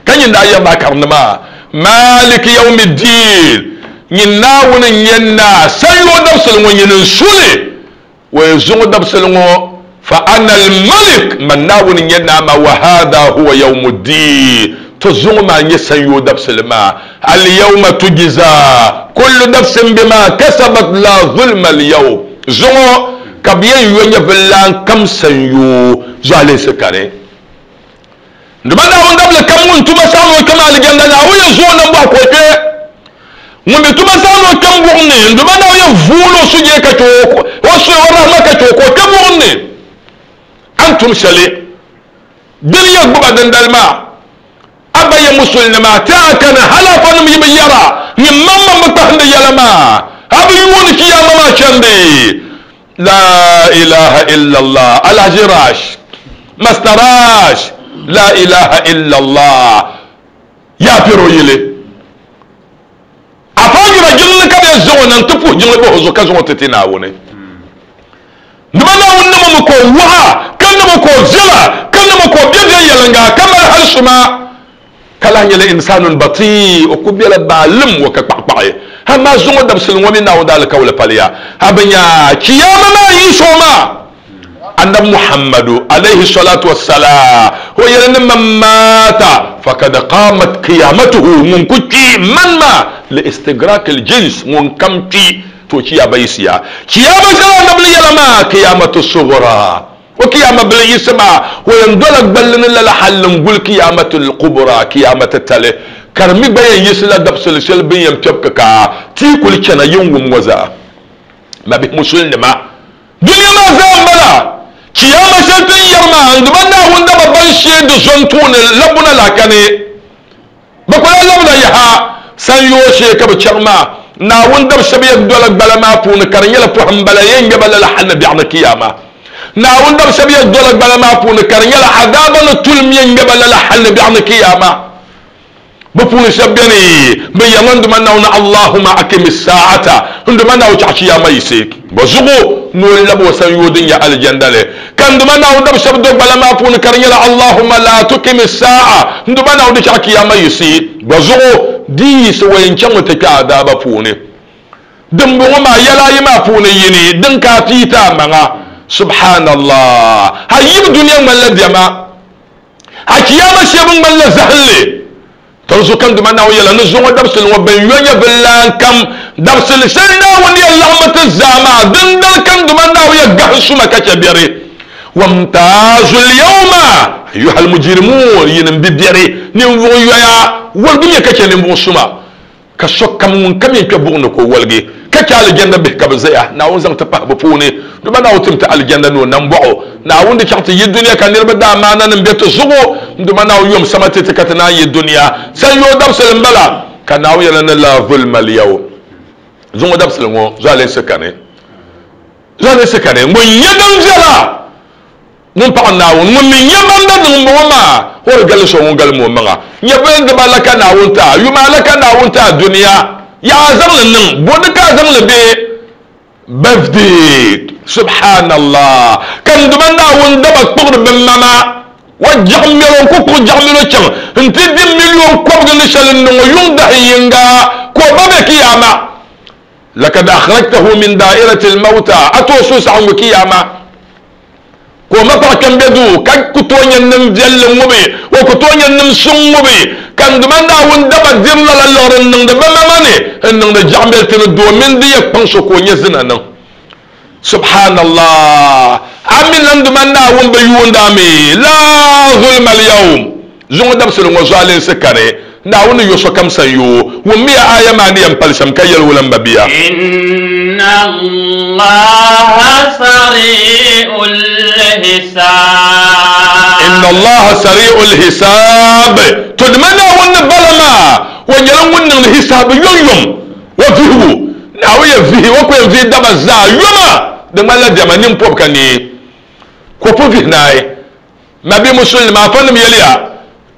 كان يندائر ما. كرنما مالك يوم الدين. Ñin naawuni ñen na sayo dabsil ŋo ñinin suli wa ye zuŋo dabsil ŋo fa ana almalik man naawuni ñen na ma wa hada huwa yawmu ddin to zuŋo ma ñe sayo dabsil ma alyawma tujza kullu nafsin bima kasabat la zulma alyawm zuŋo ka bi yen yo ñebillan kam sanyo zo ale sikare nduma naawuni dabli kam ŋun tuma samo kama aljanda na wo ye zuŋo nan bɔ ko kpe ŋun bi tuma saano kpɛm buɣum ni nduma na yɛ vuulo suje ka che o su o rahma ka che o ko kpɛm buɣum ni an tum shɛli dini yɛ gbuba dindali maa aba yɛ musulnima ti a kana halafa nim yi bi yɛra yin mamman bi kpahindi yɛla maa a bi yuuni kiyama maa chɛndi la ilaha illallah alhaji rash master rash la ilaha illallah ya firo yili nima ko biɛbiɛ yɛlinga ka mali hali suma ka lahi nyɛla insanun bati o ku biɛla baalim wa ka kpaɣakpaɣi amma zuŋɔ dabsili ŋɔ mi naawuni daali ka wuli paliya a bi nya kiyama maa yi soma annabi muhammadu alayhi salatu wassalam ويرن من مات. فقد قامت قيامته من كتي من ما؟ لاستغراق الجنس من كمتي. تو كيا بيسيا. كيا بشرا نبل يلما قيامة الصغرى. وقيامة بل يسمع. ويندلق بلن للا حلم قل قيامة القبرى قيامة التالي. كرمي بيان يسلا دبسل سلبي يمتبكك تيكو لكنا ينغم وزا. ما بيمسلن ما. دنيا ما زال. Shɛli tin yɛrima nduma naawuni daba ban shee di zɔn tuuni labuna la kani bi kpala labuna yaha san yoo shee ka bi chaŋ maa naawuni daba shɛba yɛ dola gbala maa puuni ka di nyɛla pɔhim bala yɛn nyɛ bala la hali biɛɣu ni kiyama naawuni daba shɛba yɛ dola gbala maa puuni ka di nyɛla adaaba ni tulim yɛn nyɛ bala la hali biɛɣu ni kiyama bi bi chaɣu kiyama yisi ba zuɣu noon labi wa san yoo din nyɛ aljanda le ka نور لبو سيودن يا الجندل كان دوما ناو دب شب دوك بلا ما فون كرني لا اللهم لا تقم الساعة. دوما ناو دي شاكي يا ميسي. بزو دي سوين كم تكا دابا فون دم بوما يلا يما فون يني. دن كاتيتا معا سبحان الله هاي يم دنيا ملا جما هاي كيامة شبن ملا زهلي. Zahilli tɔnso kan duma naa yɛla ni zuŋɔ dabsili ŋɔ bin yɔ nyɛ bin laan kam dabsili shɛli naa wani yɛ laɣimati zaama dindali kan duma naa yɛ gahi suma ka chɛ bɛri wamtaazu lyawma ayuha almujrimun yinin bi bɛri ninvuɣu yɔya waligi nyɛ ka chɛ ninvuɣu suma ka so kam ŋun kam buɣu ni ko waligi ka chɛ aljanna bihi ka bi zaya naawuni zaŋ ti pahi bi puuni duma naa tim ti aljanna ni o nam bɔɣu naawuni di chaɣi ti yi duniya ka niriba daa maana nim bɛ ti zuɣu duma naa yom sama ti ka naa yi duniya san yoo dabsili n bala ka naawuni yɛla ni la zulma alyawm zuŋɔ dabsili ŋɔ zuɣale sikani zuɣale sikani ŋun nyɛ din viɛla ŋun paɣi naawuni ŋun mi nyɛ banda niŋ bɔŋɔ maa o di gali so ŋun gali mo maŋa nyɛ bin diba la ka naawuni ta yuma la ka naawuni ta duniya yaa zaŋ li niŋ bodi ka zaŋ li be birthday subhanallah kan duma naawuni daba kpuɣiri bin وجه مليون كوكو جه مليون شم انتي دي مليون كوكو نشال انو يوم دحيينغا كو بابي كياما لقد أخرجته من دائرة الموتى. أتو سوس عمو كياما. كو مطع كان بدو. كان كتوان ينم جل مبي وكتوان ينم سم مبي كان دمانا وندبا دملا للور انن دبا ماني انن دا جعمل تندو. من دي يكبنسو كو يزن انن سبحان الله. Ami nan duma naawuni bi yuundami la zulma alyawm zuŋo dabsili ŋo zuɣalinsi kani naawuni yo sokam san yo wummi ya aya maa ni yɛn pali shɛm ka yɛli wulan ba biya إن الله سريع الحساب inna allaha sari'ul hisab to duma naawuni bala maa wa nyɛla ŋun niŋdi hisaabi yom yom wa yɛ vihi wa ku yɛn vihi daba zaa yoma di ŋmanila diɛma nin pɔbi ka ni كوفي ناي ما بي مسلم ما فنم يليا.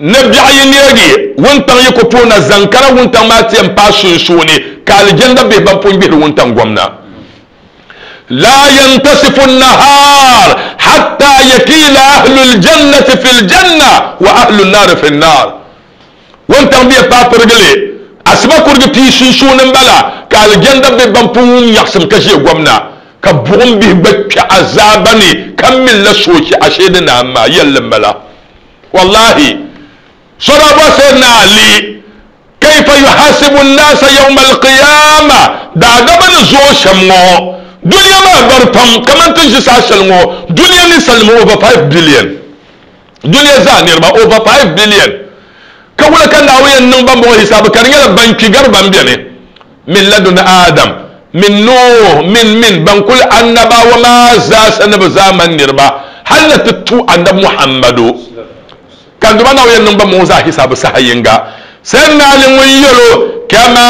نبي اي نيغي وانت يكوتونا زنكرا وانت ما تيم باسون سوني قال جند بي بامبون بي وانت غومنا. لا ينتصف النهار حتى يكيل أهل الجنة في الجنة وأهل النار في النار. وانت بي بابرغلي اسما كورغي بي سون سون مبلا قال جند بي بامبون يخصم كشي غومنا. كبون به بك عذابني كمل لسوش عشيدنا أما يلم بلا والله صرف سيدنا علي كيف يحاسب الناس يوم القيامة دا دبن زو شمو دنيا ما برفم كمان تنجي ساشلمو دنيا نسلم over 5 billion. دنيا زانير ما over 5 billion. كولا كان داوية نمبا مو حساب كان يلا بنكي غربان بيني من لدن من نوح من من بنقول النبا وما زاس النبا زامن نربا هل تتو النبي محمد sen na le mun yelo kama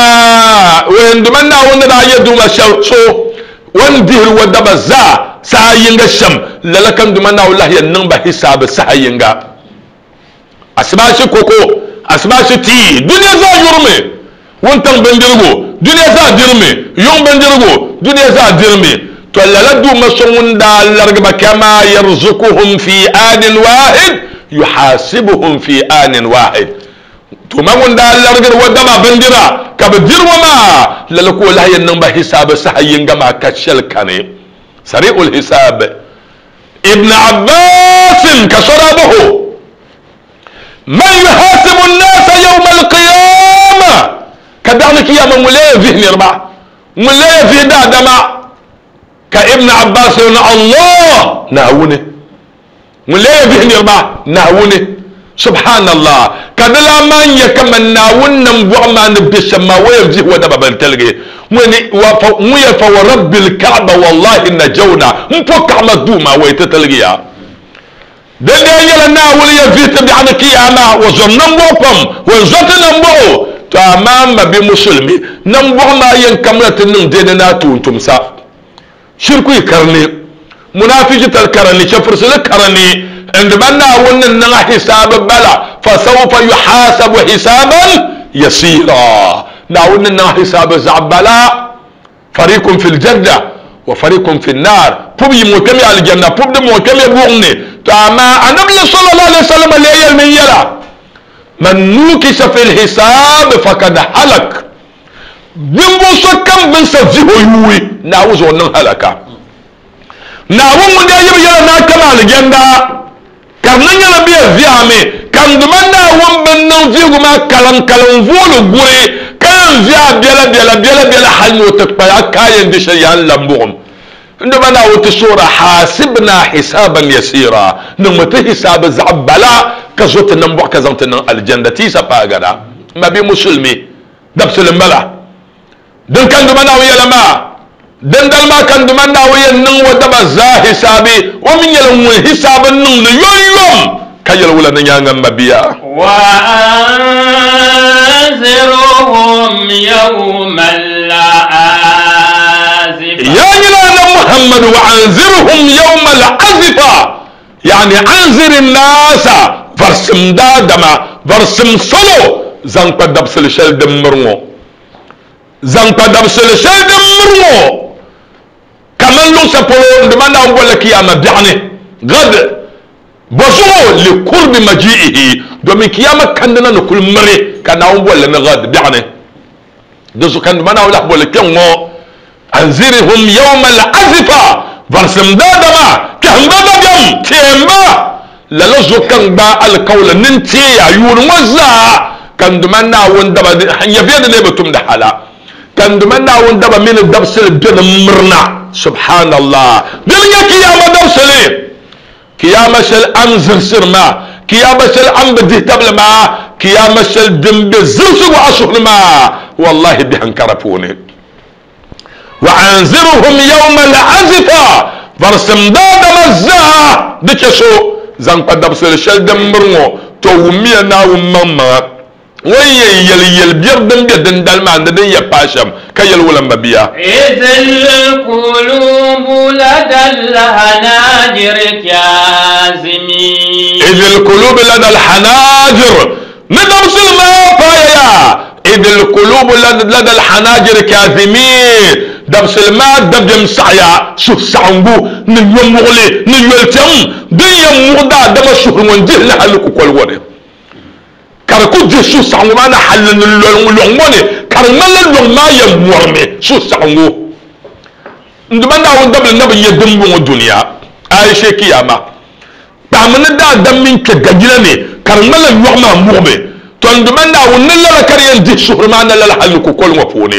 wen duma na wanda da ya duma so wan dihir wadda ba za sahayinga sham lala kan duma na wallahi yen nan ba hisab sahayinga asbashi koko asbashi ti duniya za yurme wuntan bandirgo duniya za dirme yon bandirgo duniya za dirme to lala duma so wanda largaba kama yarzuquhum fi adin wahid yuhasibuhum fi anin wahid to man wanda largar wadda ma bandira ka ba dirwa ma lalako lahayin nan ba hisab sahayin gama kashal kane sari'ul hisab abbas ka sarabahu man yuhasibu an-nas yawm al-qiyamah كذلك يا من ملاي فيه نربا ملاي فيه دا دما كابن عباس يقول الله نهوني. ملاي فيه نربا نهوني. سبحان الله. كذلا من يكما ناون نمبو ما نبدي سما ويمزي هو دابا بنتلقي. ويني وفا ويفا ورب الكعبة والله إن جونا. مفك على دوما ويتتلقيا. دلنا يلا ناول يفيت بعنك يا ما وزن نمبوكم وزن نمبو. To amaa ma bi musulmi nam bɔɣu maa yɛn kamla ti niŋ deeni naa tuun tumsa shirku yi karni munafiki tal karani chafursili karani indima naawuni niŋa hisaabi bala fasawfa yuhasabu hisaban yasira naawuni niŋa hisaabi zaɣ bala farikum fi ljanna wa farikum fi nnar pub yi mo kemi aljanna pub di mo kemi buɣni to amma anabi sallallahu من نوكش في الحساب فقد حلق. بيمو سكم من سزيبو يموي. ناوز ونن حلقا ناو من دي يبي يلا ناكما لجندا كان نيلا بي زيامي. كان دمنا وون بن نوزيغو ما كلام كلام فولو غوري كان زيا بيلا بيلا بيلا بيلا حلو تكبايا كاين دي شيان لامبوم ندبنا وتسورة حاسبنا حسابا يسيرا. نمت حساب زعبلا كزوت نمبو كزنت نان الجنة تي سا باغادا مبي مسلمي. دبسل مبلا. دن كان دمانا ويا لما. دن دلما كان دمانا ويا نن ودبا زا حسابي. ومن يلو حساب نن يوم يوم. كي يلو لن يانا مبيا وأنذرهم يوم الأعازفة يا نيلان محمد وأنذرهم يوم الأعازفة يعني أنذر الناس. فرسم دادما فرسم صلو زنق دبس الشل دمرمو zaŋ kpa dabsili shɛli din miri ŋɔ kaman luɣusa polo ndima naa bolla kiyama biɛɣuni gad bozuɣu li kurbi maji'ihi domin kiyama kandina ni kuli miri ka naa bolla ni gad biɛɣuni di zuɣu ka ndima naa lahi bolla kpɛŋ ŋɔ anzirihum yawma al-azifa varsim daadama kahimba dabiɛm teemba lala zo kan gba alkawla nin teeya yuuni ŋɔ zaa kan duma naawun daba nyɛviɛdi ne bi tumdi hala kan duma naawun daba mini dabsili beni mirina subhanallah dini nyɛ kiyama dabsili kiyama shɛli an zirsiri maa kiyama shɛli an bi dihi tabili maa kiyama shɛli din be zirsigu asuhuni maa wallahi bihankara puuni wa anzirhum yawma al-azifa varsim daadama zaa di chɛ so zaŋ kpa dabsili shɛli din miri ŋɔ to wummiya naawun maŋmaŋa ŋun yɛn yɛli yɛli biɛri din be din dali maa ni din yɛ paasham ka yɛli wulimba biya إذ القلوب لدى الهناجر كاظمين إذ القلوب لدى الحناجر ندرسل ما فايا إذ القلوب لدى لدى الحناجر كاظمين دبسل ما دبجم سعيا شوف سعنبو نيوم مغلي نيوالتم دنيا مغدا دم شهر ونجه لها لكو كل وري كاركو جي شو سعنبو ما نحل نلونغوني كارمال اللون ما يمورمي شو سعنبو nduma na wun dabli nabi ye dimbu ŋɔ duniya aisha kiyama. Kpaamini daa dam min kpɛ gajina ni ka di ŋmala nyɔɣu maa muɣimi to nduma na wun ni lala ka di yɛn dihi suhuri maa na lala hali kukoli ŋɔ puuni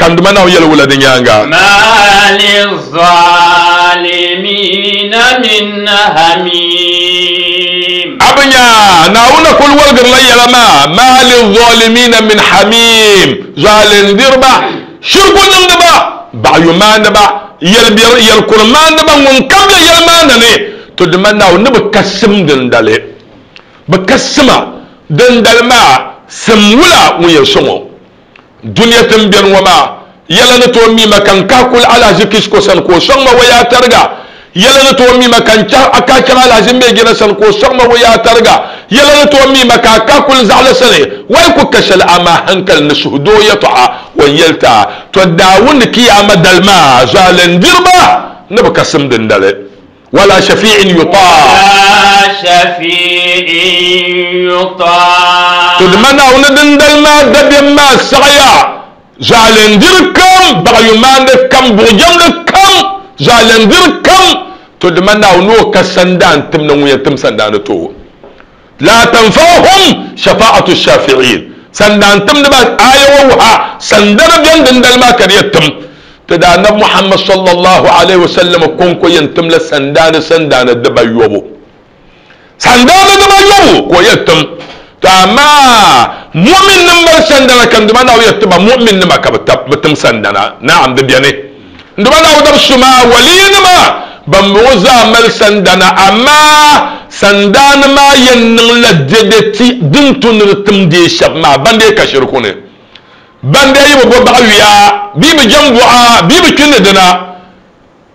كند ما ناوي يلو ولدين يانغا ما للظالمين من حميم أبنيا ناونا كل ورقر لي لما ما للظالمين من حميم ظالم ديربا شركو نندبا بعيو ما نبا يل بير يل كل ما نبا من قبل يل ما نني تدمنا ناونا بكسم دندالي بكسم دندال ما سمولا ويل شمو دنيا تنبين وما. يلا نتو ميما كان كاكل على زكيش كوسن كو. سن ما ويا ترغا يلا نتو ميما كان تا اكاك على زين بي جنا سن كو. سن ما ويا ترغا يلا نتو ميما كا كاكل زعل سري واي كو كشل أما هنكل نشهدو يطع ويلتا. تداون كي اما دلما زالن ديربا نبا دندل ولا شفيع يطاع. شفيع يطاع. تدمنا وندن دلما دبيما ما سعيا. جالن كم بغي كم بغيام كم جالن كم تدمنا ونو كسندان تمنا ويتم سندان تو. لا تنفعهم شفاعة الشافعين. سندان تم نبات آية ووها. سندان بيندن دلما كريتم تدا نب محمد صلى الله عليه وسلم كون كو ينتم لسندان سندان الدبا يوبو sanda da dama yau ko yettum to amma mu'min nan bar sanda na kan duma na yettum ba mu'min nin ka batum sandana na'am da biya ne. Duma na su ma wali ma ban mu sanda na. Amma sanda sandana ma yannin ladjedeti din tun tum de shab ma ban bande ka shirku ne. Ban bande yi babba ba wiya bi bi jambu'a bi bi kinna dana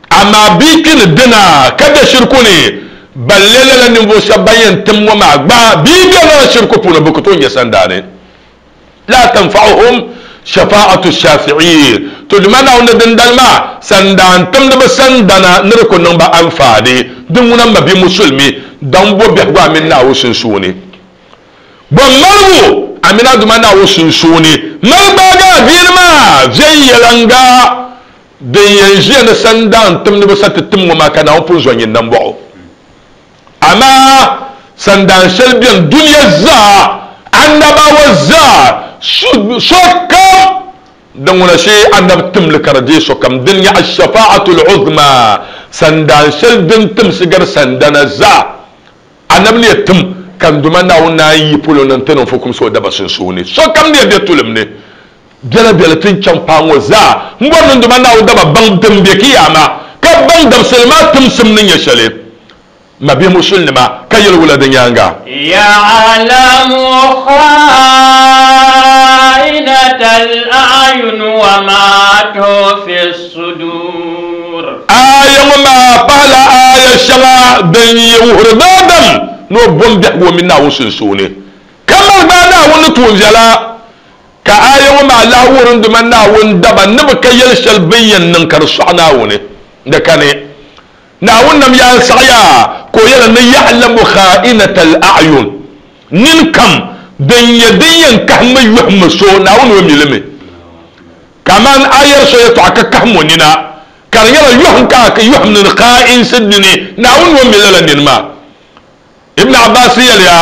amma bi kinna dana kada shirku ne. Balle lala ninvuɣu shɛba ban yɛn tim ŋɔ maa gba bii bɛ lala shirku puuni bi ku tooi nyɛ sandani la tanfa'uhum shafa'atu shafi'in to di mana wanda din dalma sandan tum da sandana ni ko nan ba amfani din wunan ma bi musulmi dan bo bi gwa min na wo sun suni bon marwo amina duma na wo sun suni mal ba ga bin ma zai yalanga da yanzu na sandan tum da sata tum ma kana wo pun zonyin nan bo amma sandan shalbiyan duniya za annabawa za so kam dan wani shi annab tim likarje so kam din ya shafa'atul uzma sandan shal din tim sigar sandana za annab ne tim kan duma na wuna yi pulo nan tanin fukum so daba sun so ne so kam ne be tulum ne bela bela tin can pango za ngor nan duma na wuna daba bang tim be kiyama ka bang dam selma tim sim nin ya shale ما بيمو سلما كيل ولد يانغا يعلم خائنة الأعين وما تخفي الصدور. آية وما بلا آية شغا دن يوهر دادم نو بون بيحو منا وسنسوني كما بانا ونطون جلا كآية وما لا ورند منا وندبا نبك يلشل بيان ننكر صعنا وني. دكاني. ناون نم يالسعيا ko yana ne ya'lamu kha'inatal a'yun nin kam dan yadiyan kahma yuhmu so na wa milime kaman ayar so ya to aka kahmo nina kar yala yuhn ka ka yuhn nin kha'in sidni na wa milala nin ma ibn abbas yal ya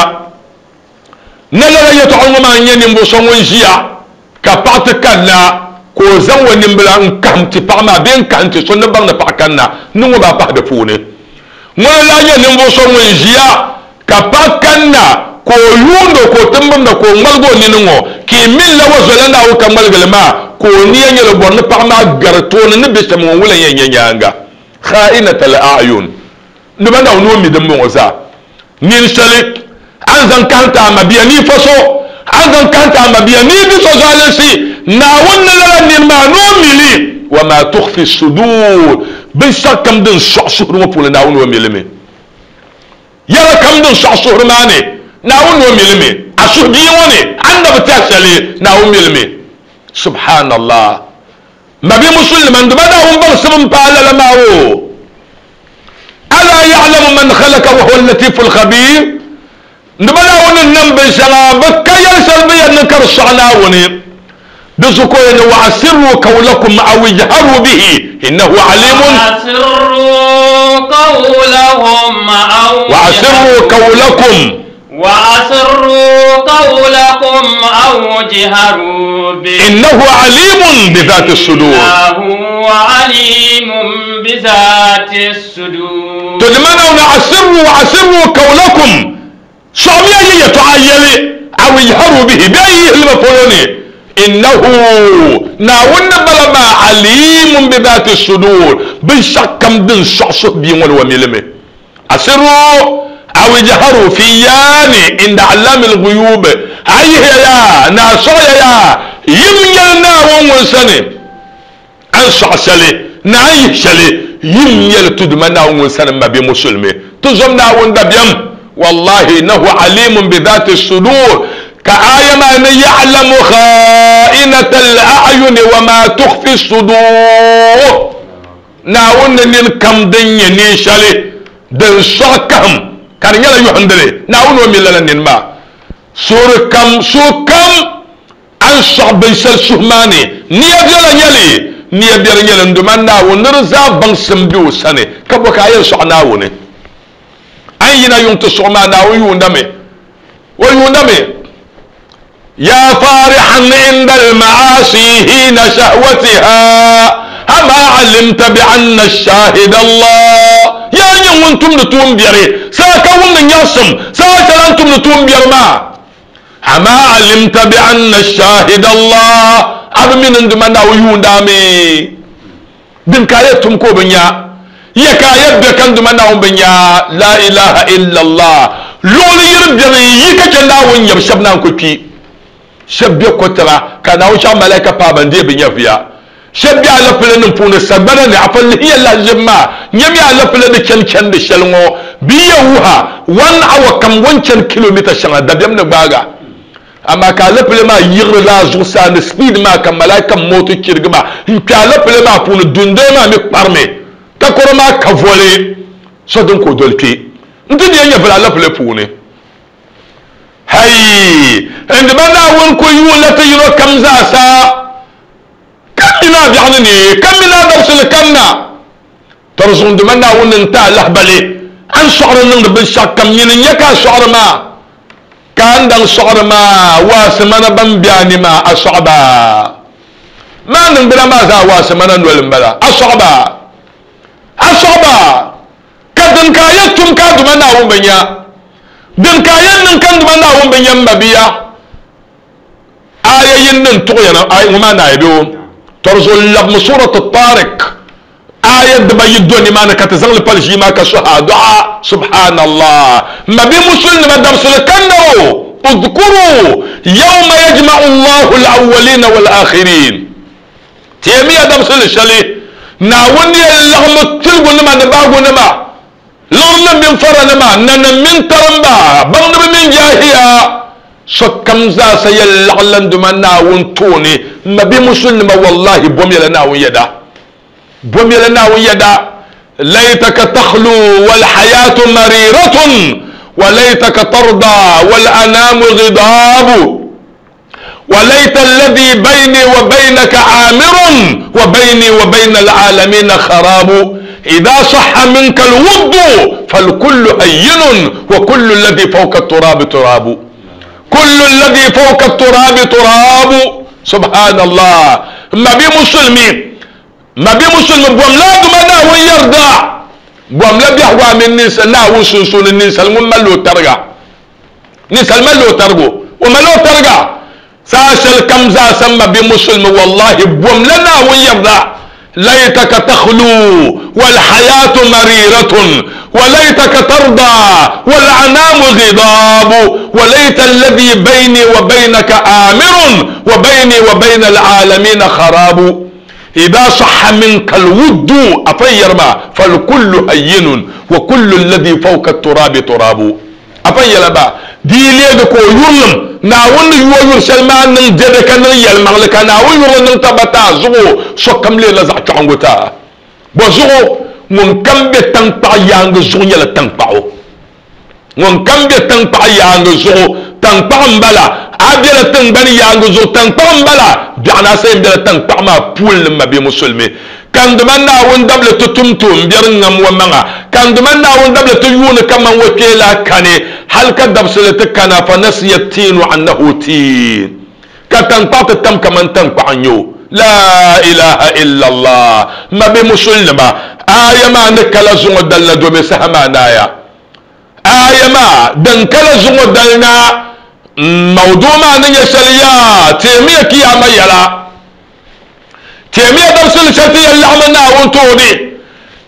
nala ya an ma nyani mbo so won jiya ka pakta kanna ko zan wani mbila n kam ti paɣa maa bee n kahim ti so ni baŋ ni paɣa kanna niŋɔ baa pahi di puuni ŋuni la nyɛ ninvuɣu so ŋun ʒiya ka paɣa kanna ka o yuundo ka o timbimda ka o ŋmaligi o nini ŋɔ ka i min la wa zola naawu ka ŋmaligili maa ka o niya nyɛli bɔri ni paɣa maa gari tooni ni bɛ shɛm ŋun wula yɛn nyɛ nyaanga khainat al ayun. Noba na o ni o mi din bɔŋɔ zaa nin shɛli an zaŋ kahanta a mabiya ni fa so an zaŋ kahanta a mabiya ni bi so zaalinsi naawuni lala nin maa ni o mili وما تخفي الصدور. بن كم دن شعصور ما بولا ناون وملمي يرى كم دن شعصور ماني ناون وملمي عشر بيوني عند بتاسلي ناون ملمي سبحان الله ما بي مسلم عند بدا هم برسلم بالا لما هو ألا يعلم من خلق وهو اللطيف الخبير؟ نبدا هون النم بن شلا بكا يرسل بي بسكوين وأسروا قولكم أو اجهروا به. إنه عليم. وأسروا قولهم أو وأسروا قولكم. وأسروا قولكم أو جهروا به. إنه عليم بذات الصدور. هو عليم بذات الصدور. تجمعنا وأسروا وأسروا قولكم. شعبية يتعيلي أو اجهروا به بأي المفعولين إنه ناون بلما عليم بذات الصدور بشكم دن شعصف بيون وميلمه. أسروا أو جهروا في ياني عند علام الغيوب. أي يا ناصر يا يميلنا ومسني. أنصع سلي نعي سلي يميل تدمنا ومسني ما بمسلمي تزمنا وندبيم. والله إنه عليم بذات الصدور. كآية ما يعلم خائنة الأعين وما تخفي الصدور. ناون نين كم دنيا نيشالي. دن سوكم كان يلا يحندري ناون وميلا ما. سور كم سو كم. أن صعب يسل سهماني. نيا بيلا يلي. نيا بيلا يلي ندمان ناون نرزا بان سمبيو سني. كبوك آية سوع ناوني. أين ينتصر ما ناون يوندمي. ويوندمي. يا فارحا عند المعاصي حين شهوتها. أما علمت بأن الشاهد الله. يا يوم أنتم نتوم بيري. ساكا ون ياسم ساكا أنتم نتوم بير ما. أما علمت بأن الشاهد الله. أبو من عندما ناويون دامي دين كايتم كو بنيا. يكايت بكن دما ناوم بنيا. لا إله إلا الله. لولي يربيني يكا جناوين يبشبنا كوكي. Shɛb be kotira ka na wuce malaika paban de bi nyafiya shɛb be ala pele nin puuni sagbana ni afa lihiya lazim ma nyɛ be ala pele di chɛn chɛn di shɛli ŋɔ bi wuha one hour kam wan chɛn kilomita shɛŋa dabiɛm ni gbaaga amma ka ala pele maa yiɣiri laa zuɣusaa ni speed maa ka malaika moto chirigi ma n kpɛ ala pele maa puuni maa mi kparimi takoro maa ka voli so din ko doli kpe n ti ala pele puuni هاي عند بدا وين كو لا تيرو كم زاسا كم بلا بيحنني كم بلا دوسل كمنا ترسون دمنا وين انتا لحبالي ان شعر من ربن كم ينين يكا شعر ما. كان دان شعر ما واسمنا بن بياني ما أشعبا. ما نن بلا ما زا واسمنا نولن بلا أشعبا. أشعبا. كدن كا يكتم ما دمنا وين kadin ka duma na din kayan nin kan duma na wun banyan mabiya ayayin nin tuɣyana ay nguma na yido torzo labm surat at-tariq aya daba yi do ni mana ka ta zang pal shi ma ka so ha du'a subhanallah ma bi musul ma darsul kanno اذكروا يوم يجمع الله الاولين والاخرين تيمي درس الشلي لورنا من فرنما ننا من ترمبا. بغنب من جاهيا. سكم زا سيلعلن دما ناون توني. ما بمسلم والله بوم يلا ناون يدا. بوم يلا ناون يدا. ليتك تخلو والحياة مريرة. وليتك ترضى والأنام غضاب. وليت الذي بيني وبينك عامر. وبيني وبين العالمين خراب. إذا صح منك الود فالكل هين وكل الذي فوق التراب تراب. كل الذي فوق التراب تراب. سبحان الله ما بي مسلمين ما بي مسلم بوم لا دمنا بوم لا بيحوى من نسا لا وسنسون النسا المملو ترغى نسا الملو ترغو وملو ترغى ساشل كم زا سما بمسلم والله بوم لنا ويرضى ليتك تخلو والحياة مريرة وليتك ترضى والعنام غضاب وليت الذي بيني وبينك آمر وبيني وبين العالمين خراب. إذا صح منك الود أفير ما فالكل هين وكل الذي فوق التراب تراب. أفير ما دي ليه ناون يو يرسل ما نن جدك نن يلمغ لك ناون يو نن تبتا زغو سو كم لي لزع تشانغوتا بو زغو من كم بي تنقع يانغ زغو يلا تنقعو من كم بي تنقع يانغ زغو تنقع مبلا عبيلا تنبني يانغ زغو تنقع مبلا بيعنا سيم بيلا تنقع ما بول ما بي مسلمي duma naawun dabla ti tumtum bɛri ŋam wa maŋa kan duma naawun dabla ti yuuni kaman wa kpeela kani hal ka dabsili ti kana fa nasiya tiinu annahu tiin ka tankpaɣu ti tam kaman tankpaɣu nyo la ilaha illa allah ma bi musulima aya maa ni kala zuŋo dali na domi saha maa naaya aya maa din kala zuŋo dali na mawduu maa ni nyɛ shɛli yaa teemiya kiyaama yɛla تيمية درس الشتي اللي عملنا ونتوني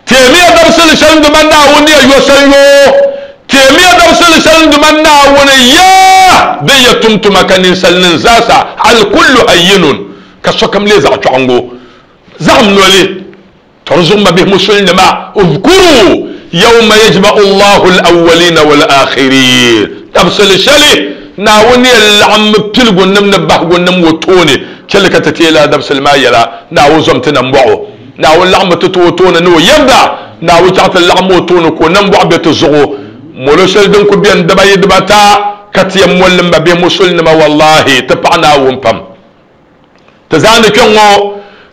تيمية درس الشند منا وني يوسيو تيمية درس الشند منا وني يا. دي تمتم كان سلن زاسا. الكل هين كسوكم لي زعتو عنغو زعم نولي. ترزم به مسلم ما. اذكروا يوم يجمع الله الأولين والآخرين. درس الشلي ناوني اللي عم بتلقوا نم نبه ونم وتوني kele ka ti teela dabsil maa yɛla naawuni zɔm ti nan bɔɣu naawuni laɣimi ti tooi tooni ni o yɛmda naawuni chaɣi ti laɣimi o tooni ka o nan bɔɣu be ti zuɣu molo shɛli din ku bɛni dibayi dibata ka ti yɛn mollimba bɛ musul nima wallahi ti paɣa naawuni pam ti zaani kpɛŋŋo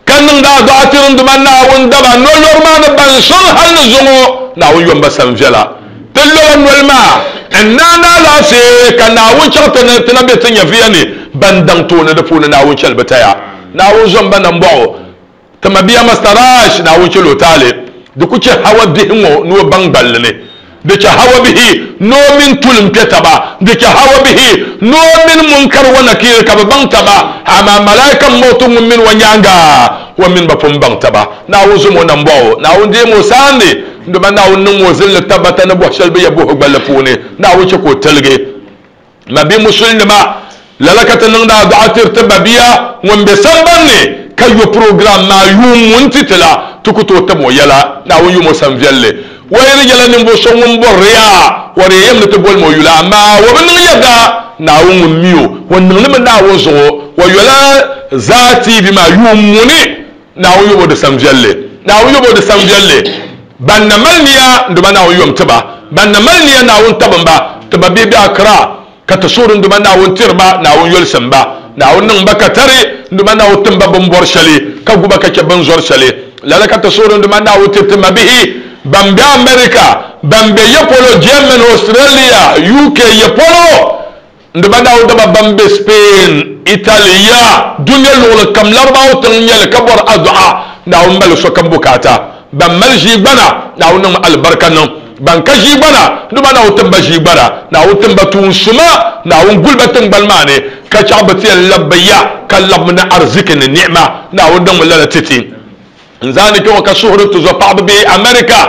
ka niŋda dɔɣatirin dima naawuni daba nolori maa ni ban sɔŋ hali ni zuŋo naawuni yɔmba san zɔm ba nan bɔɣu ti ma biya mastarash naawuni chɛli o taali di ku chɛ hawa bihi ŋɔ ni o baŋ gballi ni di chɛ hawa bihi ni o min tulim kpɛ taba di chɛ hawa bihi ni o min munkar wa nakiri ka bi baŋ taba ama malaika mɔtu ŋun min wa nyaanga wa min ba pun baŋ taba naawuni zɔm o nan bɔɣu naawuni deemi o saandi nduma naawuni niŋ o zilli tabata ni bɔɣu shɛli bi ya buhi gballi puuni naawuni chɛ ka o tiligi ma bi musulnima lala ka ti niŋda dɔɣatir ti babiya ŋun be sambanni ka yo program maa yuum ŋun ti ti la ti ku tooi tam o yɛla naawuni yumo san viɛlli wayini yɛla ninvuɣu ŋun wari yɛm ni ti bolimi o yula amaa wa bi niŋ yɛda naawuni ŋun mi o wa niŋlimi naawuni zuɣu wa yɔla zaa tv maa yuum muni naawuni yobo di san viɛlli naawuni yobo di san viɛlli ban na mali niya nduma naawuni yom tiba ban na mali niya naawuni tabimba ti ba bee be akra ka ti suuri nduma yɔlisimba naawuni niŋba ka tari nduma naawuni timba bin bɔri shɛli ka guba ka chɛ bin zɔri shɛli lala ka ti suuri nduma bihi ban be america ban be yɛpolo german australia uk yɛpolo nduma ban be spain italy ya duniya luɣuli kam ka bɔri adu'a naawuni mali so kam bukata ban mali ʒii gbana naawuni niŋ alibarika niŋ ban ka ʒii gbana numa naawuni timba ʒii gbana naawuni timba tuun suma naawuni guli ba tingbani maa ni ka chaɣi bi tiyan labi bi ya ka labi ni arziki ni ni'ima naawuni niŋmi lala titi n zaani kpɛŋɔ ka suhuri tuzo paɣaba bee america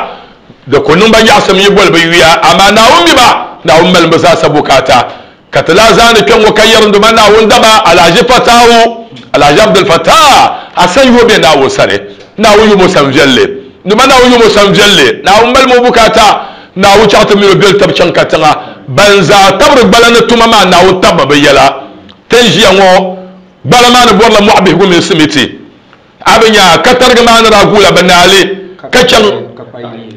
da ko niŋ ba nyaɣasim yi boli bi yuya amma naawun mi ba naawun mali bi zaasa bukata ka ti laa zaani kpɛŋɔ ka yɛrindima naawun daba alhaji fatawu alhaji abdul fatah a san yobe naawun sani naawun yumo san viɛlli nima naawun yumo san viɛlli naawun mali mo bukata naawun chaɣa ti mini bɛli tabi chɛŋ ka tiŋa ban zaa tabiri gbala ni tuma maa naawun tabba bi yɛla ten ʒiya ŋɔ gbala maa ni bɔrila mɔɣu bihigu mini simiti a bi nya ka tarigi maa ni daa guula bi naali ka chɛŋ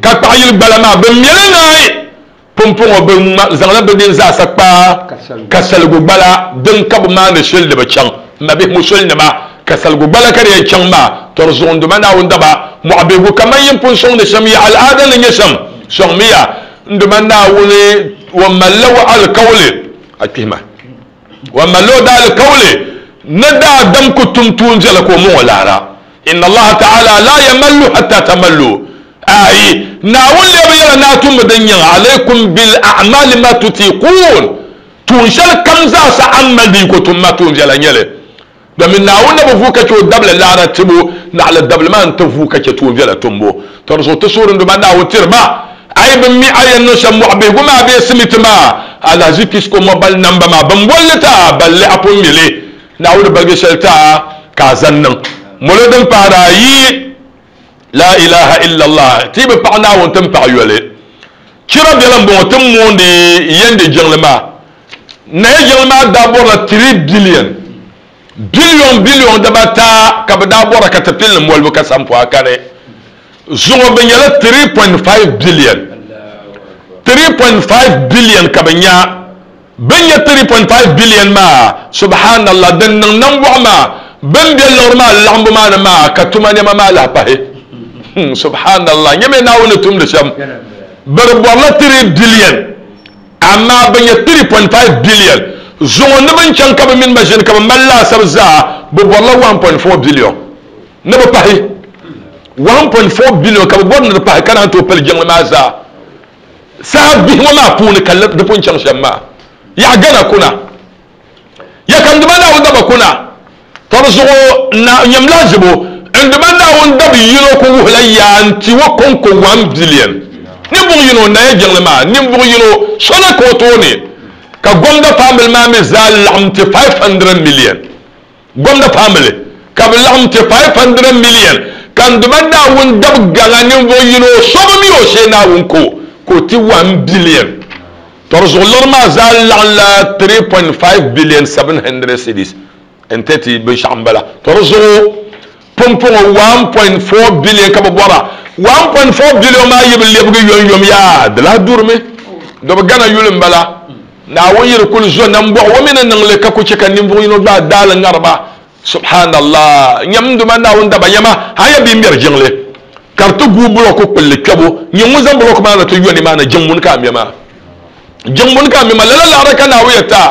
ka kpaɣa yili gbala maa bi mɛli naai pumpɔŋɔ bi zaŋla bi din zaasa kpaa ka saligu gbala din ka bi maani shili ni bi chɛŋ ma bihi musuli nima ka saligu gbala ka di yɛn chɛŋ maa naawun mɔɣu bihigu kamar yin pun sɔŋdi shɛm ya al'ada ni nyɛ shɛm sɔŋmiya ndima naawuni wa malla wa alkauli a kpihima wa mallo da alkauli na da dam ku tum tuun jala ko mu lara inna allah ta'ala la yamallu hatta tamallu ayi na wule bi yala na tum dan yin alaikum bil a'mal ma tutiqun tun shal kam za sa amal di ko tum ma tun jala nyele domin na wunda ba fuka ce dabla lara no shan mu'abe guma be simitma ala zikis ko mobile number ma ban bollata balle apun mile na wuda bage shelta ka zannan mulo dan fara yi la ilaha illa allah tibe pa na won tan pa yole kira de lan bon tan mo de yende jenglema na jenglema da bora 3 billion billion billion da bata ka da bora ka tapil mo ka sampo akare zuŋo bi nyɛla 3.5 billion 3.5 billion ka bi nya bin nyɛ 3.5 billion maa subhanallah din niŋ nanbɔɣu maa bin bɛ liɣiri maa laɣambu maa ni maa ka tuma niɛma maa lahi pahi subhanallah nyɛ mi naawuni tumdi shɛm biri bɔrila 3 billion amma bi nyɛ 3.5 billion zuŋo ni bin chɛŋ ka bi mini maʒini ka bi mali laasabu zaa bi bɔrila 1.4 billion. Ni bi pahi. 1.4 billion ka bi bɔri ni di pahi ka naan tooi pili jiŋli maa zaa. Saa bihi ŋɔ maa puuni ka di pun chɛŋ shɛm maa. Yaɣa gana kuna. Yakandima naawun daba kuna. Tɔri zuɣu na nyɛm laazibo ndima naawun dabi yino ku wuhula yaanti wo konko 1 billion. Ninvuɣu yino na ya jiŋli maa. Ninvuɣu yino sola ka o tooni ka gomda family maa mi zaa laɣim ti 500 million. Gomda family. Ka bi laɣim ti 500 million. Kan duma naawun dabi gaŋa ninvuɣu yino sobi mi o shee naawun ko. Ko ti 1 billion. Tɔri zuɣu lɔri maa zaa laɣim la 3.5 billion 700 cities. N tɛ ti binshaɣu n bala tɔri zuɣu pumpɔŋɔ 1.4 billion ka bi bɔra 1.4 billion maa yibi lebigi yomyom yaa di lahi durimi bi gana yuli n bala naawun yiri kuli zo nan bɔɣu wo mi ni niŋli ka ku chɛ ka ninvuɣu yino gbaa daali ŋariba subhanallah nyɛm duma naawun daba yɛma ha ya bi mɛri jiŋli ka ti guu bulɔku kpulli kpɛbu nyɛ ŋun zaŋ bulɔku maa na ti yɔni maa na jiŋ mun ka a mɛ maa jiŋ mun ka a mɛ maa lala laɣari ka naawu yɛ taa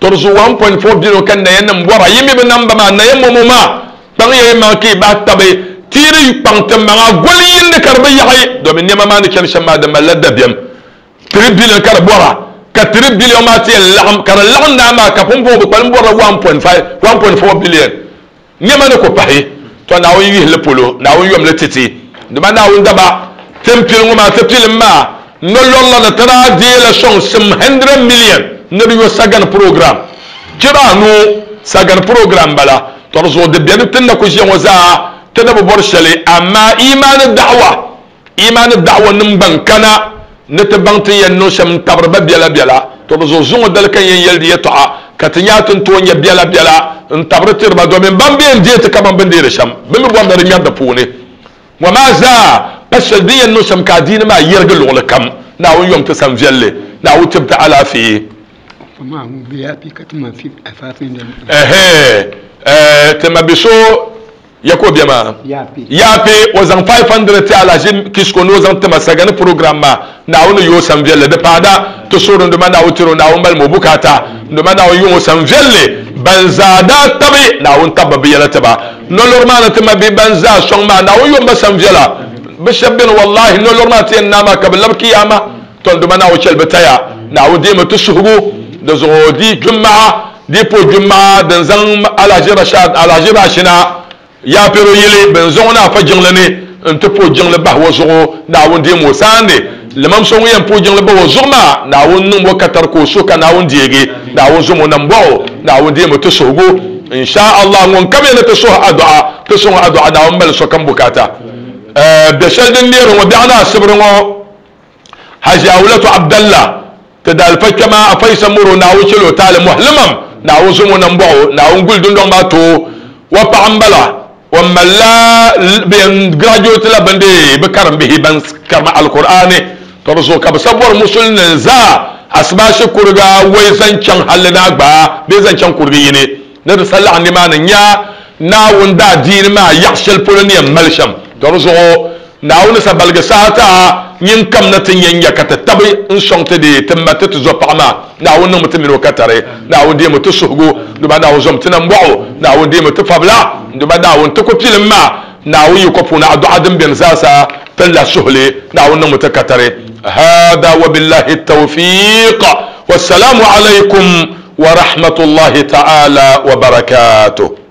tɔri zu 1.4 billion ka naya nim bɔra yi mi bi namba maa naya momo maa kpaŋ yɛ maa ka i baa tabi tiiri kpaŋ ti maŋa goli yindi ka di bi yaɣi domin niɛma maa ni chɛni shɛm maa di malila dabiɛm 3 billion ka di bɔra ka 3 billion maa ti yɛn laɣim ka di laɣim naa maa ka pumpɔŋ bi kpalim bɔra 1.5 1.4 billion niɛma ni ku pahi to naawun yihili polo naawun yɔmli titi dima naawun daba tempili ŋɔ maa ti pilim maa no lɔrla ni tana deela sɔŋ sim 100 million ni di yɔ sagan program kira nu sagan program bala tɔri zuɣu di bɛni tin na ku ʒiya ŋɔ zaa ti na bi bɔri shɛli amma imani da'wa imani da'wa nim ban kana نت بانتي ينوشم تبرب بيلا بيلا تبزو زون دل كان ينيل دي يتعا كتنيات انتو ين بيلا بيلا انتبرت ربا دو من بان بيل ديت كمان بندي رشم بمي بوان در ميان دفوني وما زا بس دي ينوشم كادين ما يرغلون لكم ناو يوم تسان فيالي ناو تبت على فيه فما هم بيابي كتما في أفافين اهي آه تما بيشو fille a fait un ehe eh tema biso yako biama Yapi. yape o zan 500 ti ala jim kisko no zan tema sagani program ma na woni yo san velle de pada to soro ndo mana wutiro na won bal mo bukata ndo mana yo san velle banzada tabi na won tabba bi yala taba no lor mana tema bi banza song ma na yo ba san vela bishabin wallahi no lor ma ti na ma kabla kiyama to ndo mana wo chel betaya na wo de ma to suhugo da zo di juma'a di po juma'a da zan alhaji rashad alhaji rashina ya pero yili ben zong na fa jingle ne n ti po jingle bah wo zuɣu naawun deemi o saandi limam so ŋun yɛn po jingle bah wo zuɣu maa naawun niŋ wo katar ko so ka naawun deegi naawun zuŋo nam bɔɣu naawun deemi ti suhugu insha allah ŋun kam yɛn ti suhi adu'a ti suŋ adu'a naawun mali so kam bukata bɛ shɛli din neeri ŋɔ biɛɣu naa sibiri ŋɔ haji awulatu abdallah ti dalifa kpɛma a faisa muro naawun chelo taali muhlimam naawun zuŋo nam bɔɣu naawun guli dundɔŋ maa too wa paɣa n wa malla ben graduate la bande be karam bihi ban karma alqur'ani to so ka sabor musulmin za asba kurga wai zancan halina gba be zancan kurga yine na da sallah ni ma nya na wunda din ma yakshal poloni malsham to so na wuni sa balga sata yin kam na tin yan yakata tabi in sonte de tammata to zo pama na wuni mutum no katare na wuni mutu sugo duba na wuzom tinan bo'o na wuni mutu fabla duba na wuni to ko film ma na wuni ko puna adu adam bin zasa talla suhle na wuni mutu katare hada wa billahi tawfiq wassalamu alaikum rahmatullahi ta'ala wa barakatuh